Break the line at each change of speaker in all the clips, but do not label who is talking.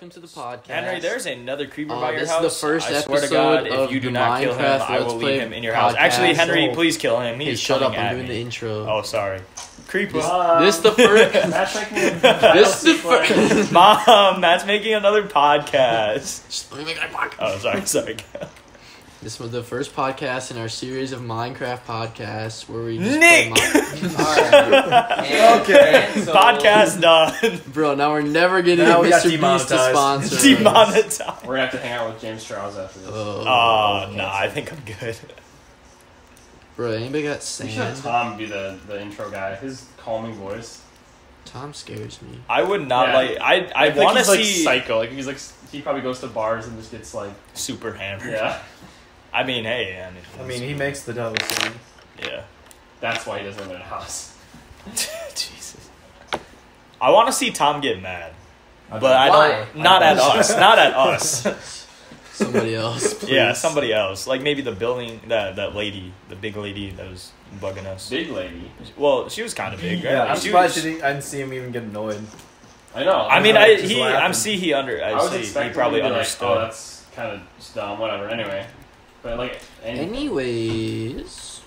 welcome to the podcast.
Henry, there's another creeper
Uh,
by your house.
this is the first
I swear to
episode
God, if you do
the
not kill him,
Minecraft
I will leave him in your house. Actually. Henry,
Oh.
please kill him. He
Hey,
is
shut up!
coming
I'm doing
me.
the intro.
Oh, sorry. Creeper.
this the first.
Matt's making a
this the first.
Mom, Matt's making another podcast.
Just let me make my podcast.
Oh, sorry, sorry.
This was the first podcast in our series of Minecraft podcasts where we just
Nick!
play Min-
Alright.
Okay.
And so-
Podcast done.
Bro, now we're never getting
Now we got
Mr. Beast to
demonetized.
sponsor. us.
Demonetized.
We're gonna have to hang out with James Charles after this.
Oh,
Oh, nah, I think I'm good.
bro, anybody got
we should have? Tom be the, the intro guy. His calming voice.
Tom scares me.
I would not
Yeah.
like. I I,
I think
want to
he's like
see
psycho. Like he's like he probably goes to bars and just gets like
super hammered.
yeah.
I mean, hey, I mean,
I mean, he makes the double scene.
yeah.
That's why he doesn't live in a house.
Jesus. I want to see Tom get mad, but
Okay.
I don't. Not at us. Not at us.
Somebody else, please.
Yeah, somebody else. Like maybe the building that that lady, the big lady that was bugging us.
big lady.
Well, she was kind of big, right?
Yeah,
Like,
I'm
she
surprised
was-
he didn't, I didn't see him even get annoyed.
I know.
I mean,
was,
I he I'm see he under I,
I was
see he probably
to be
understood.
Like, oh, that's kind of dumb. Whatever. Anyway, but like any,
Anyways.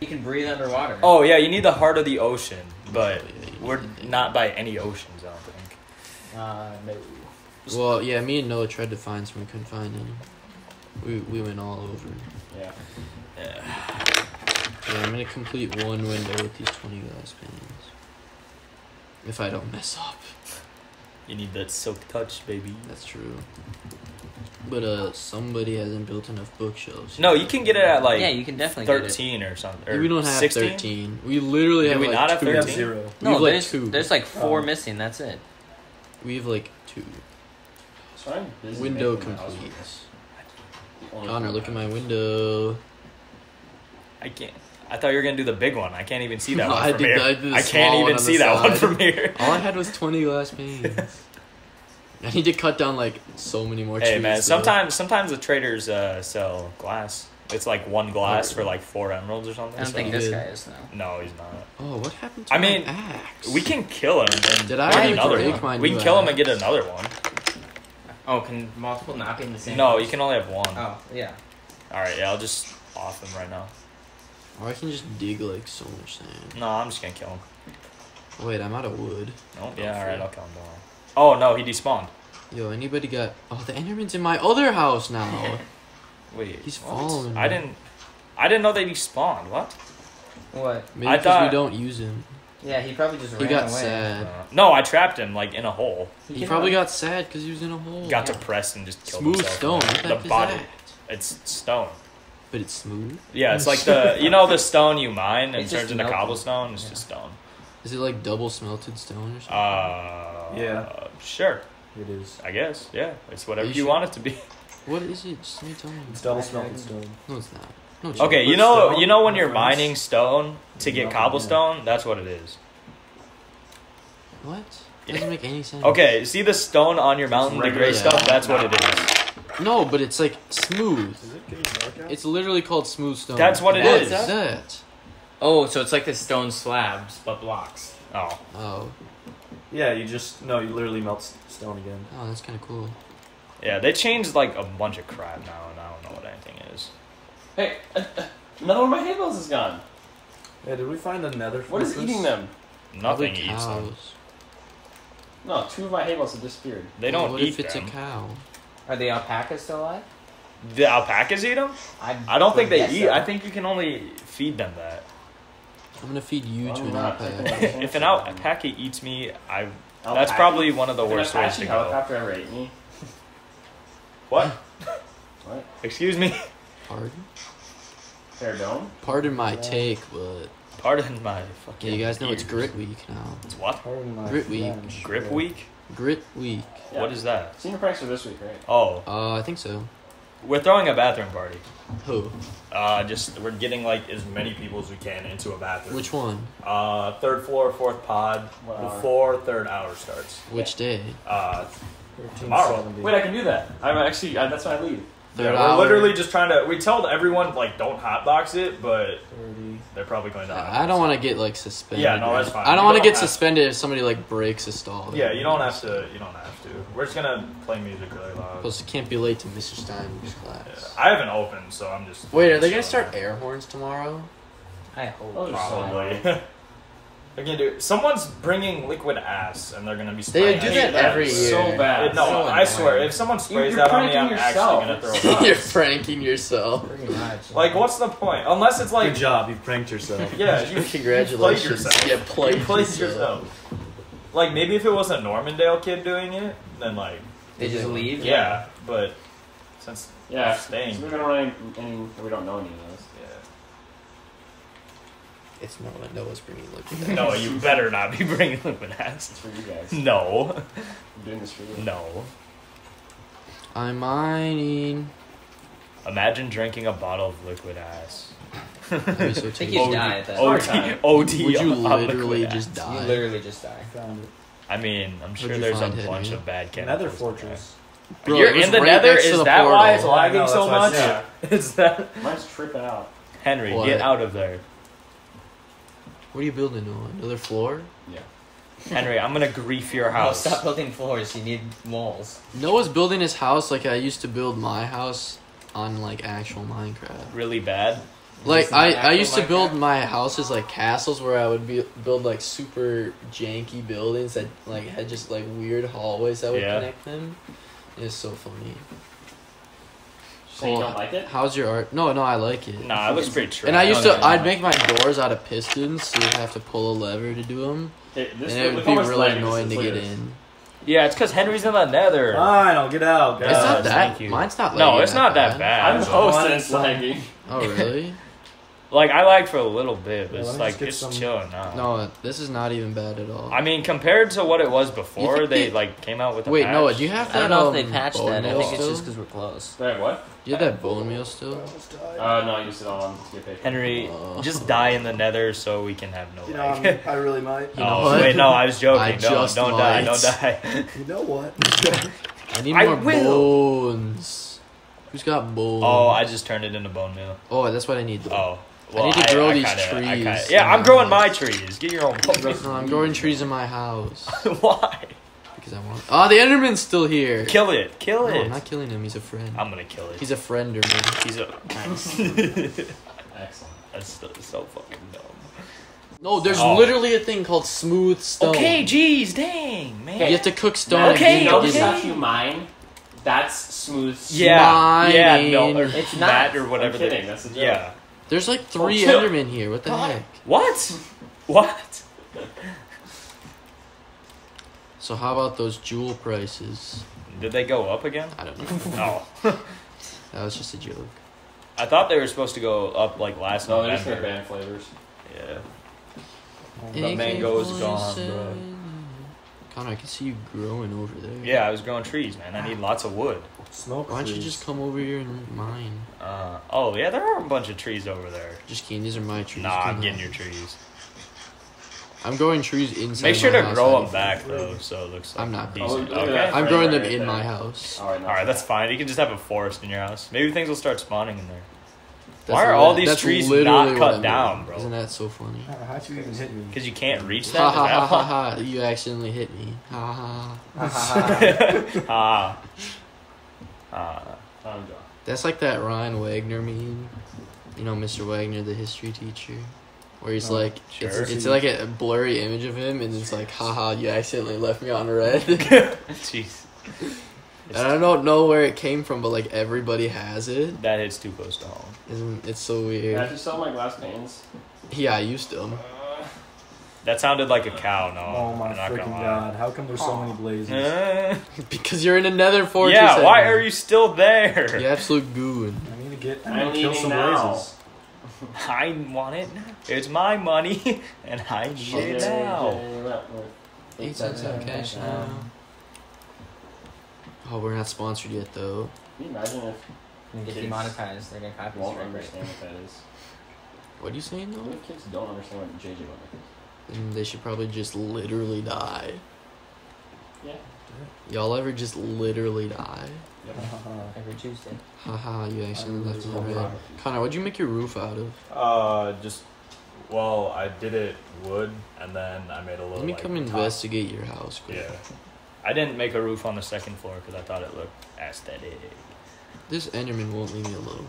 You can breathe underwater.
oh yeah, you need the heart of the ocean, but
yeah, you
we're not by any oceans. I don't think.
Uh, no.
Well, yeah, me and Noah tried to find some, we couldn't find any. We, we went all over.
yeah.
Yeah.
Yeah, I'm gonna complete one window with these 20 glass panes. If I don't mess up.
You need that silk touch, baby.
That's true. But uh, somebody hasn't built enough bookshelves.
No, you can get it at like
yeah, you can definitely get it.
thirteen or something. Or
we don't have
16?
13. We literally
Do
have
we
like
not have
two.
We have
13?
zero.
We
No,
have like
there's,
two.
there's like four
Oh.
missing. That's it.
We have like two.
So I'm busy
Window
making my house
complete.
the
Connor, look at my window.
I can't. I thought you were gonna do the big one. I can't even see that
No,
one
I
from
did-
here.
I did the
I can't
one
even
on
see
the
that one from here.
All I had was 20 glass panes. I need to cut down like so many more trees.
Hey man,
though.
sometimes sometimes the traders uh, sell glass. It's like one glass
Oh.
for like four emeralds or something.
I
something.
don't
so-
think this guy is though.
No, he's not.
Oh, what happened to
I
my
mean,
axe?
We can kill him and
Did I
get another
break
one. we can
new
kill him and get another one.
Oh, can multiple not be in the same?
No,
house?
you can only have one.
Oh, yeah.
All right, yeah, I'll just off him right now.
Or I can just dig like so much sand.
No, I'm just gonna kill him.
Wait, I'm out of wood.
No, yeah, all right, I'll kill him. Don't worry. Oh no, he despawned.
Yo, anybody got? Oh, the Enderman's in my other house now.
Wait,
He's
what?
following
I
me.
didn't. I didn't know they despawned. What?
What?
Maybe
I
because
thought-
we don't use him.
Yeah, he probably just
He
ran
got
away.
sad.
Uh, no, I trapped him like in a hole.
He
can-
probably got sad because he was in a hole.
Got
yeah.
to press and just killed
smooth
himself.
stone. What the,
The
is
body.
that?
It's stone.
But it's smooth.
Yeah, it's like the you know the stone you mine and
It's
turns into cobblestone. It's
Yeah.
just stone.
Is it like double smelted stone or something?
Uh,
Yeah.
Sure,
It is.
I guess. Yeah, it's whatever
you
you, want it to be.
what is it? Just let me tell me.
It's double smelted stone.
No, it's not. No, it's
Okay, you know
stone
you know when you're
the
mining stone to get cobblestone. That's what it is.
What? It doesn't make any sense.
Okay, see the stone on your mountain, the
regular
gray stuff. That's what it is.
No, but it's like smooth.
Is it getting dark out?
It's literally called smooth stone.
That's what it
What
is.
is that?
Oh, so it's like the stone slabs, but blocks.
Oh,
Oh,
yeah, you just no, you literally melt stone again.
oh, that's kind of cool.
yeah. They changed like a bunch of crap now, and I don't know what anything is.
Hey, uh, uh, another one of my hay bales is gone.
Yeah, did we find the nether?
What is eating them?
Nothing
Probably
eats them.
No, two of my hay bales have disappeared.
They
Well,
don't
What
eat
if it's
them.
a cow?
Are the alpacas still alive?
The alpacas eat them? I don't think they eat.
so.
I think you can only feed them that.
I'm gonna feed you to an
not
alpaca.
taking
If an alpaca eats me, I that's probably one of the
If
worst ways
Apache
to go.
helicopter ever ate me.
What?
What?
Excuse me.
Pardon?
Fair dome?
Pardon my take, but
Pardon my
yeah,
fucking.
you guys know it's grit week now.
It's what?
Pardon my
Grit week.
French.
Grip
Yeah.
week?
Grit week.
Yeah.
What is that?
Senior pranks are this week, right?
Oh,
Uh, I think so.
We're throwing a bathroom party.
Who?
Uh, just we're getting like as many people as we can into a bathroom.
Which one?
Uh, third floor, fourth pod.
What?
Before third hour starts.
Which day?
Uh,
1370.
Tomorrow.
Wait, I can do that. I'm actually, I, that's when I leave.
Third
yeah, we're
hour.
literally just trying to. We told everyone like don't hotbox it, but
30.
they're probably going to.
I don't want to get like suspended.
Yeah, no, that's fine.
I don't want to get
have-
suspended if somebody like breaks a stall.
Yeah, you don't have to. You don't have to. We're just gonna play music really loud.
Plus, can't be late to Mr. Steinberg's
Yeah.
class.
I haven't opened, so I'm just.
Wait, are they gonna start air horns tomorrow?
I hope.
Oh, Those are so
Probably.
annoying.
They're gonna do. Someone's bringing liquid ass, and they're gonna be. Spraying.
They
spraying
do
it.
that every year.
So
year.
bad.
No,
So
I swear, if someone sprays
You're
that on me,
pranking
I'm
yourself.
actually gonna
It's
throw
You're
up.
pranking yourself.
Pretty much.
like, what's the point? Unless it's like,
Good job, you pranked yourself.
yeah, you
Congratulations.
You played yourself.
Yeah, played
You played
yourself.
yourself. Like maybe if it was a Normandale kid doing it, then like,
They just leave.
yeah, but since
Yeah,
Staying.
So we don't run any, any. We don't know any of those.
yeah.
It's Noah. Noah's bringing liquid.
No, you better not be bringing liquid
It's for you guys.
No,
I'm doing this for you.
no.
I'm mining.
Imagine drinking a bottle of liquid ass.
That'd so
I think
tasty.
you die at that.
OD,
time.
OD
Would you literally
ass.
just
You
die?
literally just die.
Found it.
I mean, I'm sure there's a
find, Henry?
bunch of bad chemicals.
Nether fortress.
Bro,
You're in the
right
nether? Is
the
that why it's lagging
know,
so
that's why I
much?
Yeah.
Is that
Mine's tripping out.
Henry?
What?
Get out of there,
What are you building, Noah? Another floor?
Yeah.
Henry. I'm gonna grief your house.
stop building floors. You need walls.
Noah's building his house like I used to build my house on like actual Minecraft.
really bad.
Like I, I used to build
Minecraft?
my houses like castles where I would be, build like super janky buildings that like had just like weird hallways that would
Yeah.
connect them. It's so funny.
So you don't like it?
How's your art? No, no, I like it.
Nah, it looks pretty true.
And I used to,
Okay.
I'd make my doors out of pistons, so you'd have to pull a lever to do them,
Hey, this
and it would be really annoying to
Look
get in.
Yeah, it's because Henry's in the nether.
Fine, I'll get out.
It's
It's not that.
thank you.
Mine's not.
no,
lagging
it's not that bad.
I'm
but-
hosting lagging.
Oh really?
Like I lagged for a little bit, but
Yeah,
it's
let me
like
just get
it's
some-
chilling now.
No, this is not even bad at all.
I mean, compared to what it was before,
think
they
they-
like came out with. A
Wait,
patch.
Noah, do you have that?
I don't know if
um,
they patched
bone
that. I
meal
think it's
still?
just because we're close.
Wait, what?
Do you have that bone meal still?
Uh, no, I used it all on to get.
Henry,
Oh.
just die in the nether so we can have no
You know,
lag.
I'm, I really might.
You know
oh
what?
wait, no, I was joking.
I
don't
just
don't die, don't die.
You know what?
I need
I
more
will.
bones. Who's got bones?
oh, I just turned it into bone meal.
Oh, that's what I need. Though.
Oh, well,
need to grow these
kinda-
trees
kinda- yeah, I'm growing
house.
my trees. Get your own bone.
No, I'm growing trees in my house
Why?
because I want. Oh, the Enderman's still here.
Kill it, kill
no,
it.
I'm not killing him. He's a friend.
I'm gonna kill it.
He's a friender, man.
He's a.
Excellent.
That's so, so fucking dumb.
No, there's
Oh.
literally a thing called smooth stone.
Okay, jeez, dang, man.
You have to cook stone.
Okay,
you know
again
the
okay.
stuff you mine? That's smooth.
Yeah, yeah,
Mining.
no, or
It's
Matt
not.
or whatever.
I'm
they-
kidding, that's a joke.
Yeah.
There's like oh,
three.
Endermen here. What the heck?
What? What?
So how about those Juul prices?
Did they go up again?
I don't know.
No.
that was just a joke.
I thought they were supposed to go up like last night.
No, they're just gonna
November.
ban flavors.
Yeah.
The
The mango's gone, bro.
Connor, I can see you growing over there.
Yeah, I was growing trees, man. I ah. need lots of wood.
Smoke.
Why don't you
trees.
just come over here and mine?
Uh, oh yeah, there are a bunch of trees over there.
Just kidding. These are my trees.
Nah,
Come
I'm getting
on.
your trees.
I'm growing trees inside.
Make sure
my
to
house,
grow them back though, so it looks like
I'm not
decent.
Oh,
okay.
I'm growing
right,
them
right
in
there.
my house.
All right,
all right, that's fine. You can just have a forest in your house. Maybe things will start spawning in there.
That's
Why are all these trees not cut
I'm
down, bro?
Isn't that so funny?
How- How'd you even hit me?
Because you can't reach
Ha
that.
ha ha ha ha! You accidentally hit me. Ha ha ha.
I'm John.
That's like that Ryan Wagner meme. You know, Mr. Wagner, the history teacher, where he's
Oh,
like,
sure.
it's, it's like a blurry image of him, and it's like, haha, you accidentally left me on red.
Jeez.
and I don't know where it came from, but like everybody has it.
That hits too close to home.
Isn't it's so
Can I just sell my glass panes?
Yeah, I used them.
That sounded like a cow. No,
Oh my freaking god! How come there's so many blazes?
Uh,
because you're in a nether fortress.
yeah, why
Edmund.
are you still there?
You absolute goon.
I need to get. I
I'm
need to kill some
now.
blazes.
I want it. It's my money, and I need it now.
Eight cents on cash now. Oh, we're not sponsored yet, though.
Can you imagine if
When they get
Kids
demonetized, they're gonna copy
won't understand what that is?
What are you saying,
What
though?
if kids don't understand what JJ Wonder is?
And they should probably just literally die.
Yeah.
Y'all ever just literally die?
Every every Tuesday.
Haha, you accidentally left it
Unbelievable.
red. Connor, what'd you make your roof out of?
Uh, just well, I did it wood, and then I made a little.
Let me
like,
come
top-
investigate your house. quick.
Yeah. I didn't make a roof on the second floor because I thought it looked aesthetic.
This Enderman won't leave me alone.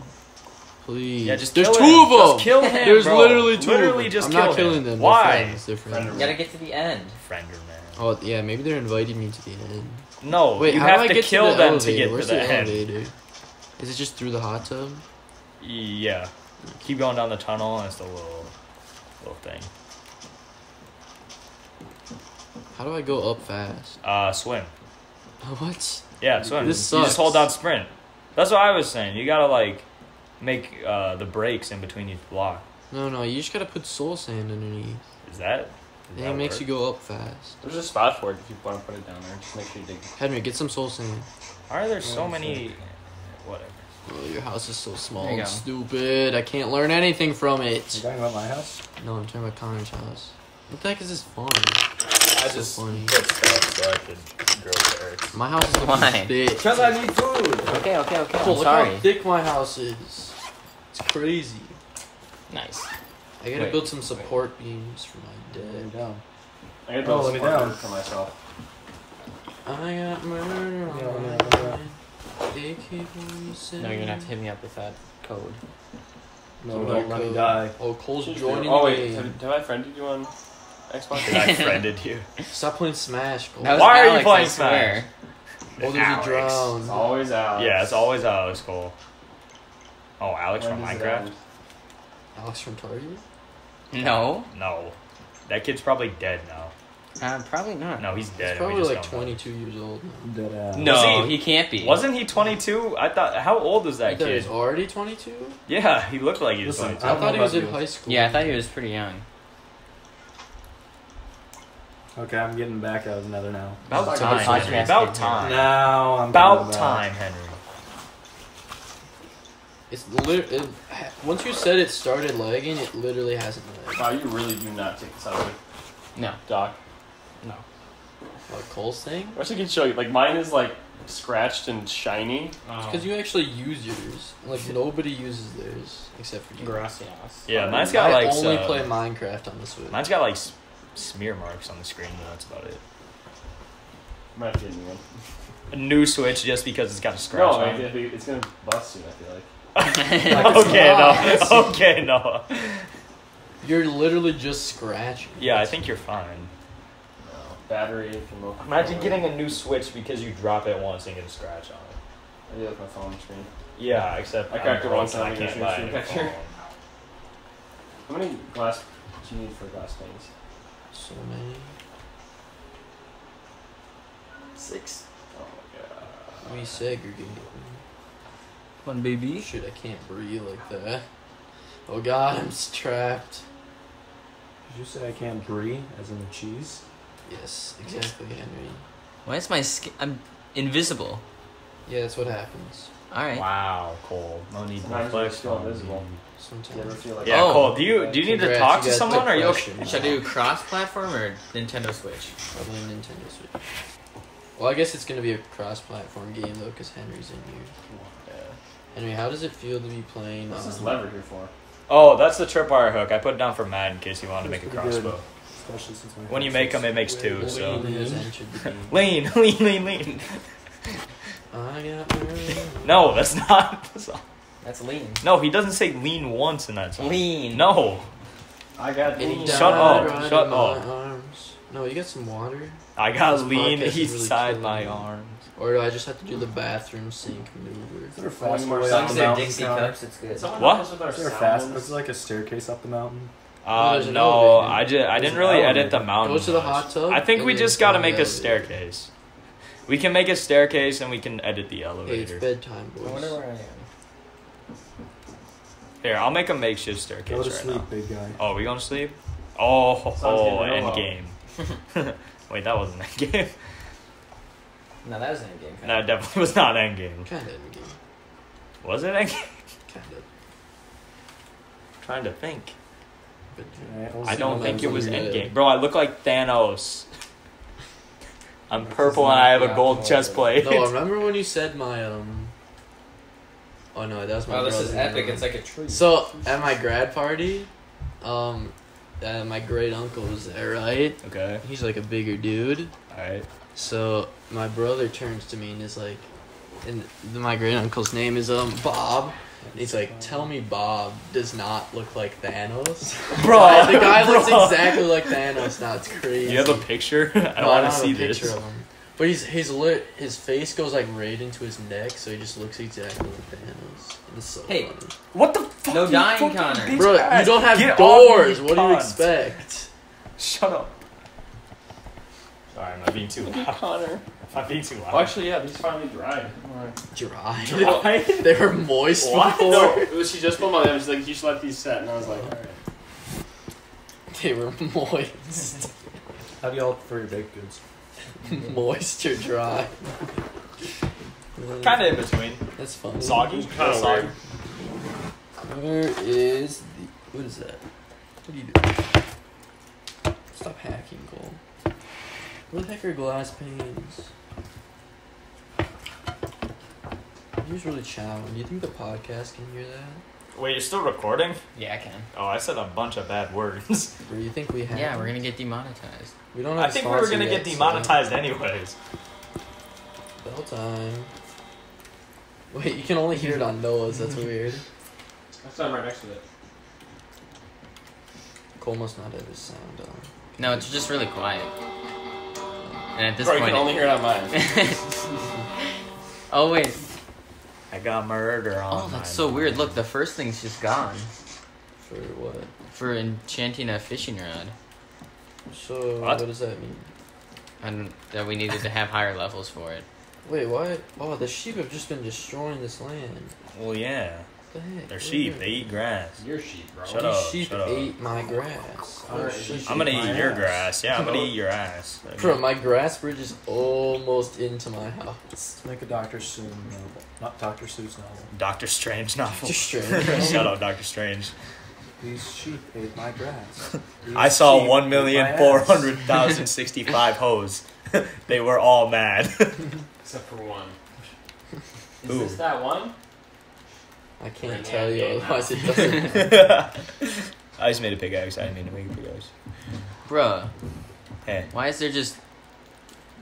Please.
Yeah, just
There's
kill
two
him.
of them.
Just kill him,
There's
bro.
literally two.
Literally just
I'm
kill
not
him.
killing them.
Why?
They're friends. They're friends.
You gotta get to the end.
Friender man.
Oh yeah, maybe they're inviting me to the end.
No,
Wait,
you
how
have
do I
to
get
kill
to the
them
elevator?
to get
Where's
to the,
the
end.
elevator? Is it just through the hot tub?
Yeah. Keep going down the tunnel and it's the little little thing.
How do I go up fast?
Uh swim.
What?
Yeah, swim.
This
you just hold down sprint. That's what I was saying. You gotta like make uh, the breaks in between each block.
No, no, you just gotta put soul sand underneath.
Is that?
And it makes you go up fast.
There's a spot for it if you want to put it down there. Just make sure you dig.
Henry, get some soul sand.
Why are there so many? Whatever.
Oh, your house is so small and
go.
stupid. I can't learn anything from it.
You
it.
talking about my house?
No, I'm talking about Connor's house. What the heck is this farm?
I
So
just
funny.
put stuff so I could grow carrots.
My house is looking
Why?
thick.
Because I need food.
Okay, okay, okay.
Oh,
I'm
look
sorry.
how thick my house is. It's crazy.
Nice.
I gotta
Wait,
build some support beams for my dad.
down.
Um, I gotta
Oh,
build
let
a
me
support
down.
for myself.
I got murder on
Yeah,
my
yeah, yeah.
mind. AK-47.
No, you're gonna have to hit me up with that code.
No,
No
don't let me die.
Oh, Cole's
Should
joining
do- oh wait,
game.
have, have I friended you on Xbox?
Did I friended you?
Stop playing Smash, Cole.
That was
Why are you playing
I swear.
oh, there's
Alex.
a drown.
It's always out.
Yeah, it's always Alex Cole. Oh, Alex
When
from Minecraft?
end?
Alex from Target?
No,
No. That kid's probably dead now.
uh, probably not.
No, he's
He's
dead. and we
probably like
don't know.
22 years old.
Dead ass.
No,
he-
he, can't be.
Wasn't he 22? I thought. How old was
I
that
thought
kid?
He's already 22?
Yeah, he looked like he was
Listen,
22.
I,
I
thought he was in high school.
Yeah, I thought he was pretty young.
Okay, I'm getting back out of Nether now.
About time.
like a
Henry.
podcast
About time.
Now I'm
About time, Henry.
It's literally it, once you said it started lagging, it literally hasn't lagged.
Wow, you really do not take this out of it,
No,
Doc.
no.
What, Cole's thing?
I wish I could show you. Like mine is like scratched and shiny.
Because you actually use yours. Like, nobody uses theirs except for you.
Gracias.
Yeah, mine's got
I
like.
only
uh,
play Minecraft on the Switch.
Mine's got like s- smear marks on the screen, but that's about it.
I'm not getting one.
A new Switch just because it's got a scratch
No,
on
it,
it.
it, it's gonna bust soon. I feel like.
okay, no. Okay, no.
You're literally just scratching.
Yeah, I think you're fine.
No. Battery. Remote
Imagine
control.
getting a new Switch because you drop it once and get a scratch on it.
I did with my phone screen.
Yeah, except
I cracked it
broke
once
and
and
I
I
can't
used
buy
your
a new
screen
phone.
How many glass do you need for glass panes?
So many.
Six.
Oh my god.
We segregate.
One baby.
Shit, I can't breathe like that. Oh god, I'm trapped.
Did you say I can't breathe, as in the cheese?
Yes, exactly, Henry.
Why is my skin? I'm invisible.
Yeah, that's what happens.
All right.
Wow, Cole. No need to
Sometimes you're
flex
still invisible.
you.
Do you ever
Sometimes.
feel like
Yeah,
Oh.
Cole. Do you do you need to talk to someone? Or are you okay?
Should I do cross-platform or Nintendo Switch?
Probably Nintendo Switch. Well, I guess it's gonna be a cross-platform game though, because Henry's in here.
Yeah.
Henry, how does it feel to be playing?
What's this
um,
lever here for?
Oh, that's the tripwire hook. I put it down for Matt in case you wanted to make a
pretty good.
crossbow.
Especially since
When you make them, it makes two,
way
so-
Lean
lean.
entered the game.
Lean, lean, lean, lean.
I got.
No, that's not. the song.
That's lean.
No, he doesn't say lean once in that song.
Lean.
No,
I got
And
lean.
Shut up, shut
in my
up.
Arms. No, you got some water?
I got
This
lean
podcast is really
inside my
me.
arms.
Or do I just have to do the bathroom sink maneuver?
Is there a
Only
fast
more
way
songs
up the
than
mountain?
Dixie
Connor?
cups. It's good.
Someone
What?
help us with our
Is there a fast?
sounds?
Is like a staircase up the mountain?
Uh,
there's an
no,
elevator.
I just I didn't
an
really edit
elevator.
the mountain.
Go to the
much.
hot tub.
I think
and
we
then
just got to
find
make a
elevator.
staircase. We can make a staircase and we can edit the
Hey, it's
elevator.
bedtime,
I wonder
boys.
where I am.
Here, I'll make a makeshift staircase
Go to
right
sleep,
now.
big guy.
Oh, we gonna sleep? Oh,
Sounds
oh,
good,
end
real
game. Wait, that wasn't end game.
No, that was an end game.
No, it definitely was not end game.
Kinda in the game.
Was it Endgame?
Kinda.
trying to think.
But,
Alright, we'll
I
see
don't
what
think it
happens
was
when we get-
game, bro. I look like Thanos. I'm
This is
purple and I have
the
a gold
optimal
chest plate.
No, remember when you said my um Oh no, that was my
Oh, this
brother.
is epic. It's like a tree.
So at my grad party, um, uh, my great uncle was there, right?
Okay.
He's like a bigger dude.
Alright.
So my brother turns to me and is like, and my great uncle's name is um Bob. And he's like, tell me Bob does not look like Thanos.
Bro,
the guy looks exactly like Thanos. Now it's crazy.
You have a picture? I
No,
want to see this.
Of him. But he's he's lit. His face goes like right into his neck, so he just looks exactly like Thanos. It's so
Hey.
funny.
What the fuck?
No
you
dying, Connor.
bitch
Bro, you don't have
Get
doors.
me,
What do you expect?
Shut up.
Sorry, I'm not being too loud.
Connor.
I'm being too loud.
Oh, actually, yeah, these finally dried.
Dry.
Why?
they were moist
What?
before.
No, she just put my. I was like, you should let these set, and I was like, all right.
They were moist.
How do y'all for your baked goods?
Moisture dry.
Kind of in between.
That's fun.
Soggy?
Kinda
Soggy.
Where is the. What is that? What are you doing? Stop hacking, Cole. Where the heck are glass panes? Here's really challenging. Do you think the podcast can hear that?
Wait, you're still recording?
Yeah, I can.
Oh, I said a bunch of bad words.
Or do you think we have?
Yeah, we're gonna get demonetized.
We don't have.
I
a
think we were gonna
yet,
get
so-
demonetized anyways.
Bell time. Wait, you can only hear it on Noah's. That's weird.
That's I'm right next to it.
Cole must not have his sound on.
No, it's just really quiet. And at this
Bro, you can only hear it on mine.
oh wait.
I got murder on
Oh,
my
that's so
mind.
weird. Look, the first thing's just gone
For what?
for enchanting a fishing rod,
So
What?
what does that mean?
and that we needed to have higher levels for it.
Wait, what? Oh, the sheep have just been destroying this land.
Well, yeah.
What the heck?
They're sheep. They eat grass.
Your sheep, bro.
Shut
These
up,
sheep
shut up.
ate my grass. Oh, shit.
sheep
I'm gonna
my
eat your
ass.
grass. Yeah, I'm gonna eat your ass.
Bro, my grass bridge is almost into my house.
Make a Dr. Seuss novel. Not Dr. Seuss novel.
Doctor Strange novel.
Just strange.
Shut up, Doctor Strange.
These sheep ate my grass. These
I saw
sheep
one
ate my
four
ass.
hundred thousand sixty-five hoes. they were all mad.
Except for one. Is
Ooh.
this that one?
I can't
Yeah,
tell you,
yeah,
otherwise it doesn't.
I just made a pickaxe. I didn't mean to make a pickaxe.
Bruh,
Hey,
why is there just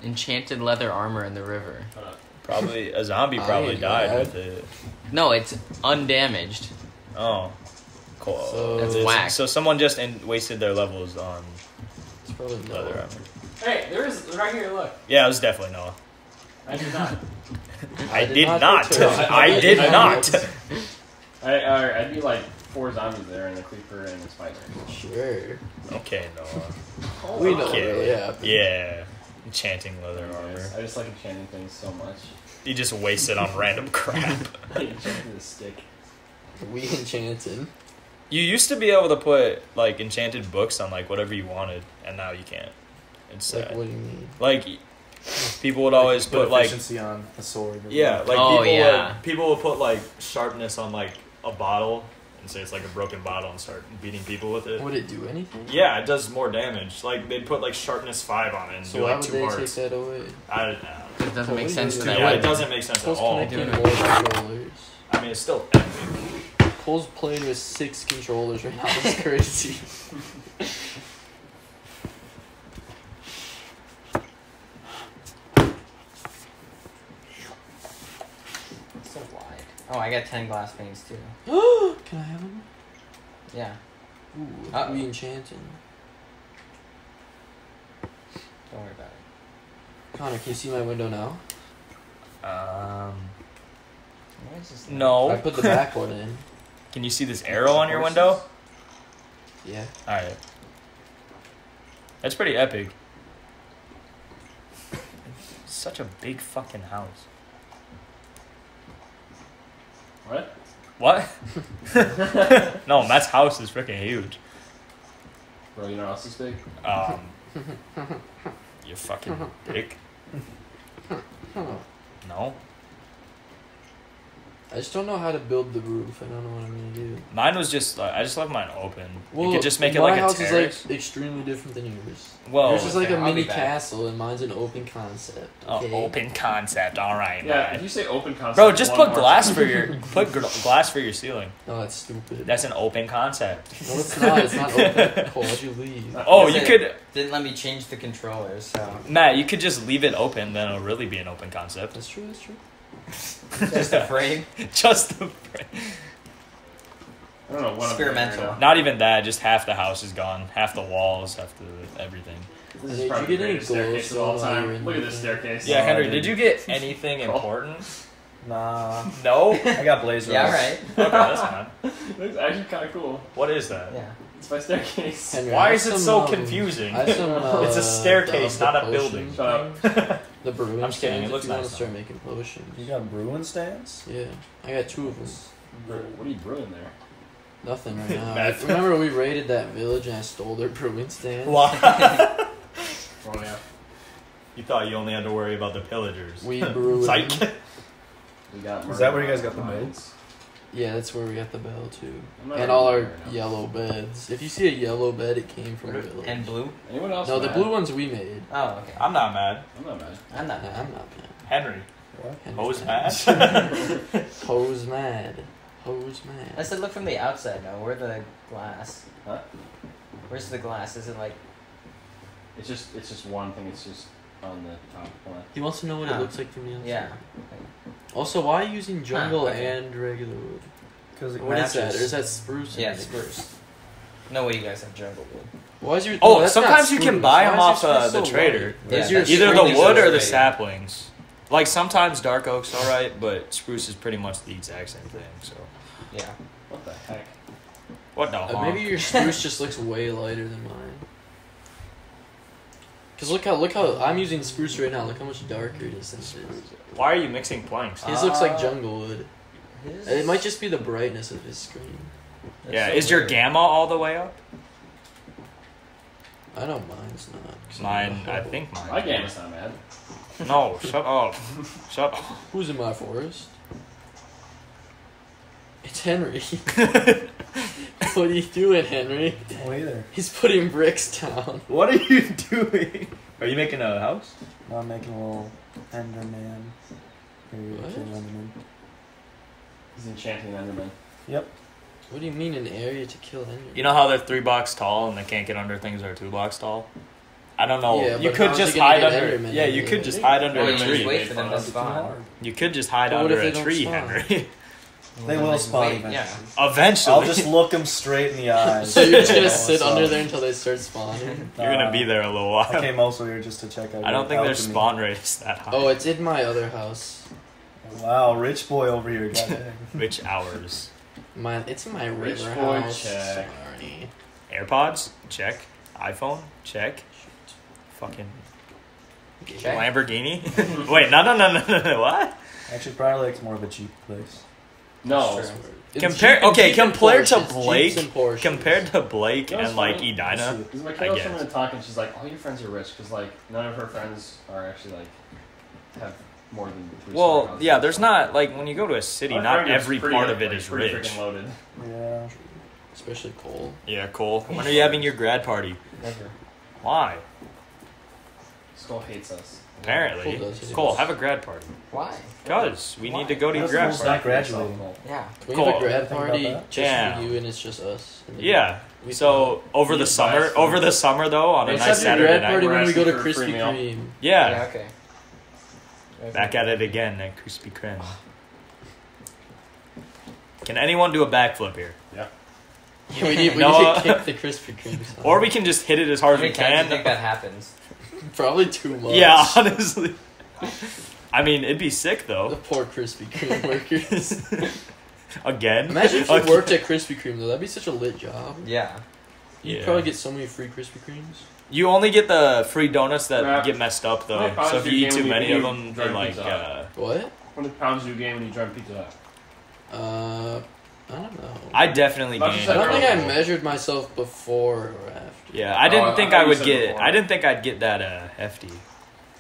enchanted leather armor in the river?
Shut
probably a zombie probably died
mad.
with it.
No, it's undamaged.
Oh, cool.
So-
That's
This-
whack.
So someone just in, wasted their levels on
It's probably
leather
no.
armor.
Hey, there is right here. Look.
Yeah, it was definitely Noah.
I did not.
I,
did
did,
not
not.
think so.
I did not.
I, I I'd be like four zombies there, and a creeper and a spider.
Sure.
okay, Noah.
We know what
Okay.
really happened.
Yeah, enchanting leather
Anyways,
armor.
I just like enchanting things so much.
You just wasted on random crap.
I enchanted a stick.
We enchanted.
You used to be able to put like enchanted books on like whatever you wanted, and now you can't. It's
Like,
sad.
what do you mean?
Like people would always
Put
put like
efficiency on a sword.
yeah, like
Oh,
people
yeah.
would people would put like sharpness on like a bottle and say it's like a broken bottle and start beating people with it.
Would it do anything?
Yeah, it does more damage. Like they'd put like sharpness five on it and
So
do
why
like
would
two
they
hearts.
take that away?
I don't know.
It doesn't make sense to
that.
that
Yeah, it doesn't make sense at all.
connecting more controllers.
I mean, it's still epic.
Cole's playing with six controllers right now. That's crazy.
It's so wide. Oh, I got ten glass panes too.
Can I have them?
Yeah.
Ooh,
Uh-oh.
we enchanting.
Don't worry about it.
Connor, can you see my window now?
Um,
Why is this?
I
no.
put the back one in.
Can you see this arrow on your window?
Yeah.
All right. That's pretty epic. Such a big fucking house.
What?
What? no, Matt's house is freaking huge.
Bro, you know what else is big?
Um, you fucking dick. No.
I just don't know how to build the roof. I don't know what I'm gonna do.
Mine was just uh, I just left mine open.
Well,
you could just make it
my
like a
house
terrace.
is like extremely different than yours.
well,
yours is like
okay,
a
I'll be
mini
back.
castle, and mine's an open concept.
oh,
Okay?
open concept. All right,
Yeah,
man.
if you say open concept,
Bro, just
one
put
more
glass
time.
for your put gr- glass for your ceiling.
No, that's stupid.
That's an open concept.
no, it's not. It's not open. Cole, why'd you leave?
Oh,
Yes,
you
it-
could
Didn't let me change the controllers, so
Matt. You could just leave it open. Then it'll really be an open concept.
That's true. That's true.
just a frame.
just the.
I don't know what
Experimental.
I'm
Not even that. Just half the house is gone. Half the walls. Half the everything.
This
Did
is
you
probably
get
the
any
greatest staircase of all
goals while you were
time. Look at
the-
this staircase.
Yeah, Henry. Did you get anything important?
Nah.
No.
I got blazer.
Yeah, right.
Okay, that's fine.
Looks actually kind of cool.
What is that?
Yeah.
It's my staircase.
Henry,
Why is it
some,
so
um,
confusing?
I some, uh,
It's a staircase, not a building.
Shut up.
Thing. The brewing
I'm just kidding,
stands,
it looks
if you
nice
want to start
though.
making potions.
You got brewing stands?
Yeah, I got two of them.
What are you brewing there?
Nothing right now.
Matt.
Remember we raided that village and I stole their brewing stand?
Why?
Oh yeah.
you thought you only had to worry about the pillagers.
We brewed.
Psych.
We got.
Is that where you guys got the
mines?
Modes?
Yeah, that's where we got the bell too. And all our
really right now.
yellow beds. If you see a yellow bed, it came from a village.
And blue.
Anyone else?
No, the
mad?
blue ones we made.
Oh, okay.
I'm not mad.
I'm not mad.
I'm not.
Nah, I'm not mad.
Henry.
What?
Henry's
Hose
mad.
mad.
Hose mad. Hose
I
mad.
said look from the outside now. Where the glass?
Huh?
Where's the glass? Is it like
It's just it's just one thing. It's just on the top one.
He wants to know what it
oh.
looks like from the outside.
yeah?
Also, why are you using jungle
okay.
and regular wood?
Because it
What is
matches.
that? Or is that spruce?
Yeah,
it?
spruce. No way you guys have jungle wood.
Why is your?
Oh,
no,
sometimes you can buy
Why
'em
is
off, uh,
spruce
the
so
trader.
light?
Yeah,
your
Either the wood or the saplings. Like sometimes dark oak's alright, but spruce is pretty much the exact same thing. So
Yeah.
What the heck?
what the?
Uh, maybe your spruce just looks way lighter than mine. Cause look how look how I'm using spruce right now. Look how much darker it is than his.
Why are you mixing planks?
His looks like
Uh,
jungle wood.
His-
It might just be the brightness of his screen.
That's
yeah,
so
is your gamma all the way up?
I know mine's not. 'cause I'm
Mine, I think mine.
My game is not bad.
No, shut up. Shut up.
Who's in my forest? It's Henry. what are you doing, Henry?
Wait there.
He's putting bricks down.
What are you doing? Are you making a house?
Now I'm making a little Enderman. Here,
What?
Enderman.
He's enchanting Enderman. Yep.
What do you mean an area to kill Henry?
You know how they're three blocks tall and they can't get under things that are two blocks tall? I don't know.
Yeah,
you
but
could
how's
just
he
hide under.
Enderman
Yeah, you could just hide under a tree.
wait for them to spawn.
You could just hide under a tree. Henry.
They will
then
spawn
wait,
eventually.
yeah.
Eventually,
I'll just look them straight in the eyes.
So you're just gonna sit under there until they start spawning?
you're gonna be there a little while.
I came also here just to check out.
I don't think their
alchemy.
spawn rate is that high.
Oh, it's in my other house.
Wow, rich boy over here. God dang.
Which hours?
My it's in my
Rich
river
boy
house.
check.
Sorry.
AirPods? Check. iPhone? Check. Fucking
Check.
Lamborghini? Wait, no, no, no, no, no, no, what?
Actually, probably like more of a cheap place.
No.
That's true.
Compare- okay, compared to Blake,
Jeeps and Porsches.
Compared to Blake and like
funny?
Edina,
Because my
I
kid was
guess.
coming to talk and she's like, "All your friends are rich," because like none of her friends are actually like have more than three.
well,
houses.
yeah, there's not like when you go to a city,
My
not
friend is
every
pretty,
part of it
like,
is
pretty
rich.
freaking loaded.
Yeah.
especially Cole.
Yeah, Cole. When are you having your grad party?
Never.
Why?
Skull hates us.
Apparently,
Cole does, he
Cole, have a grad party.
Why?
Cause we
Why?
need to go to your
the
grad party.
not graduating.
Yeah.
Can we
Cole,
have a grad party
that?
just
Yeah.
for you and it's just us? And then
Yeah.
we-
So over the summer, over the summer though, on a
Let's
nice
have your
Saturday
grad
night.
party
We're
when we go to
asking for
Krispy. Kreme.
Yeah.
okay.
Back at it again at Krispy Kreme. Can anyone do a backflip here?
we need, we
No.
need to kick the Krispy Kreme.
Or we can just hit it as hard as we
can. times do you think that happens?
probably too much.
Yeah, honestly. I mean, it'd be sick though.
The poor Krispy Kreme workers.
Again.
Imagine if you
Okay.
worked at Krispy Kreme though. That'd be such a lit job.
Yeah.
You'd
Yeah.
probably get so many free Krispy Kremes.
You only get the free donuts that
Right.
get messed up though. So if you eat too many of them,
drive
then like
pizza.
uh,
What?
How many pounds do you gain when you drive pizza Hut?
Uh, I don't know.
I definitely
Not
I don't think I measured myself before or after.
Yeah, I
Oh,
didn't
I
think
thought
I would get.
before.
I didn't think I'd get that uh, hefty.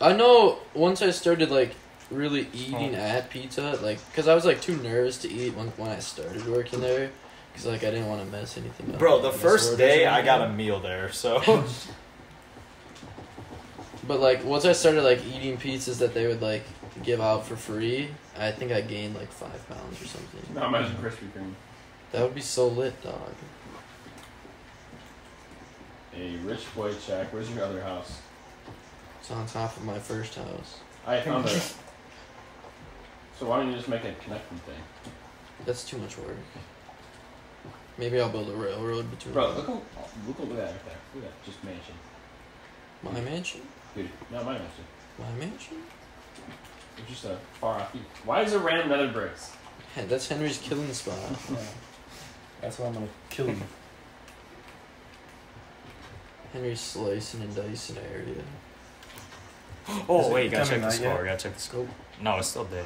I know once I started like really eating at pizza, like, cause I was like too nervous to eat when when I started working there, cause like I didn't want to mess anything up.
Bro, the first day I got a meal there, so
But like once I started like eating pizzas that they would like give out for free, I think I gained like five pounds or something.
Not imagine Krispy Kreme.
That would be so lit, dog.
A rich boy check. Where's your other house?
It's on top of my first house.
I found it. So why don't you just make a connecting thing?
That's too much work. Maybe I'll build a railroad between
Bro, look at look at that right there. Look at that, just mansion.
my mansion.
Dude, not my mansion.
My mansion.
It's just a far off view. Why is there random nether bricks?
Hey, that's Henry's killing spot.
Yeah. That's why I'm gonna kill you.
Henry's slicing and dicing area.
Oh
Is it
wait, gotta check the score.
yet?
Gotta check the score. No, it's still day.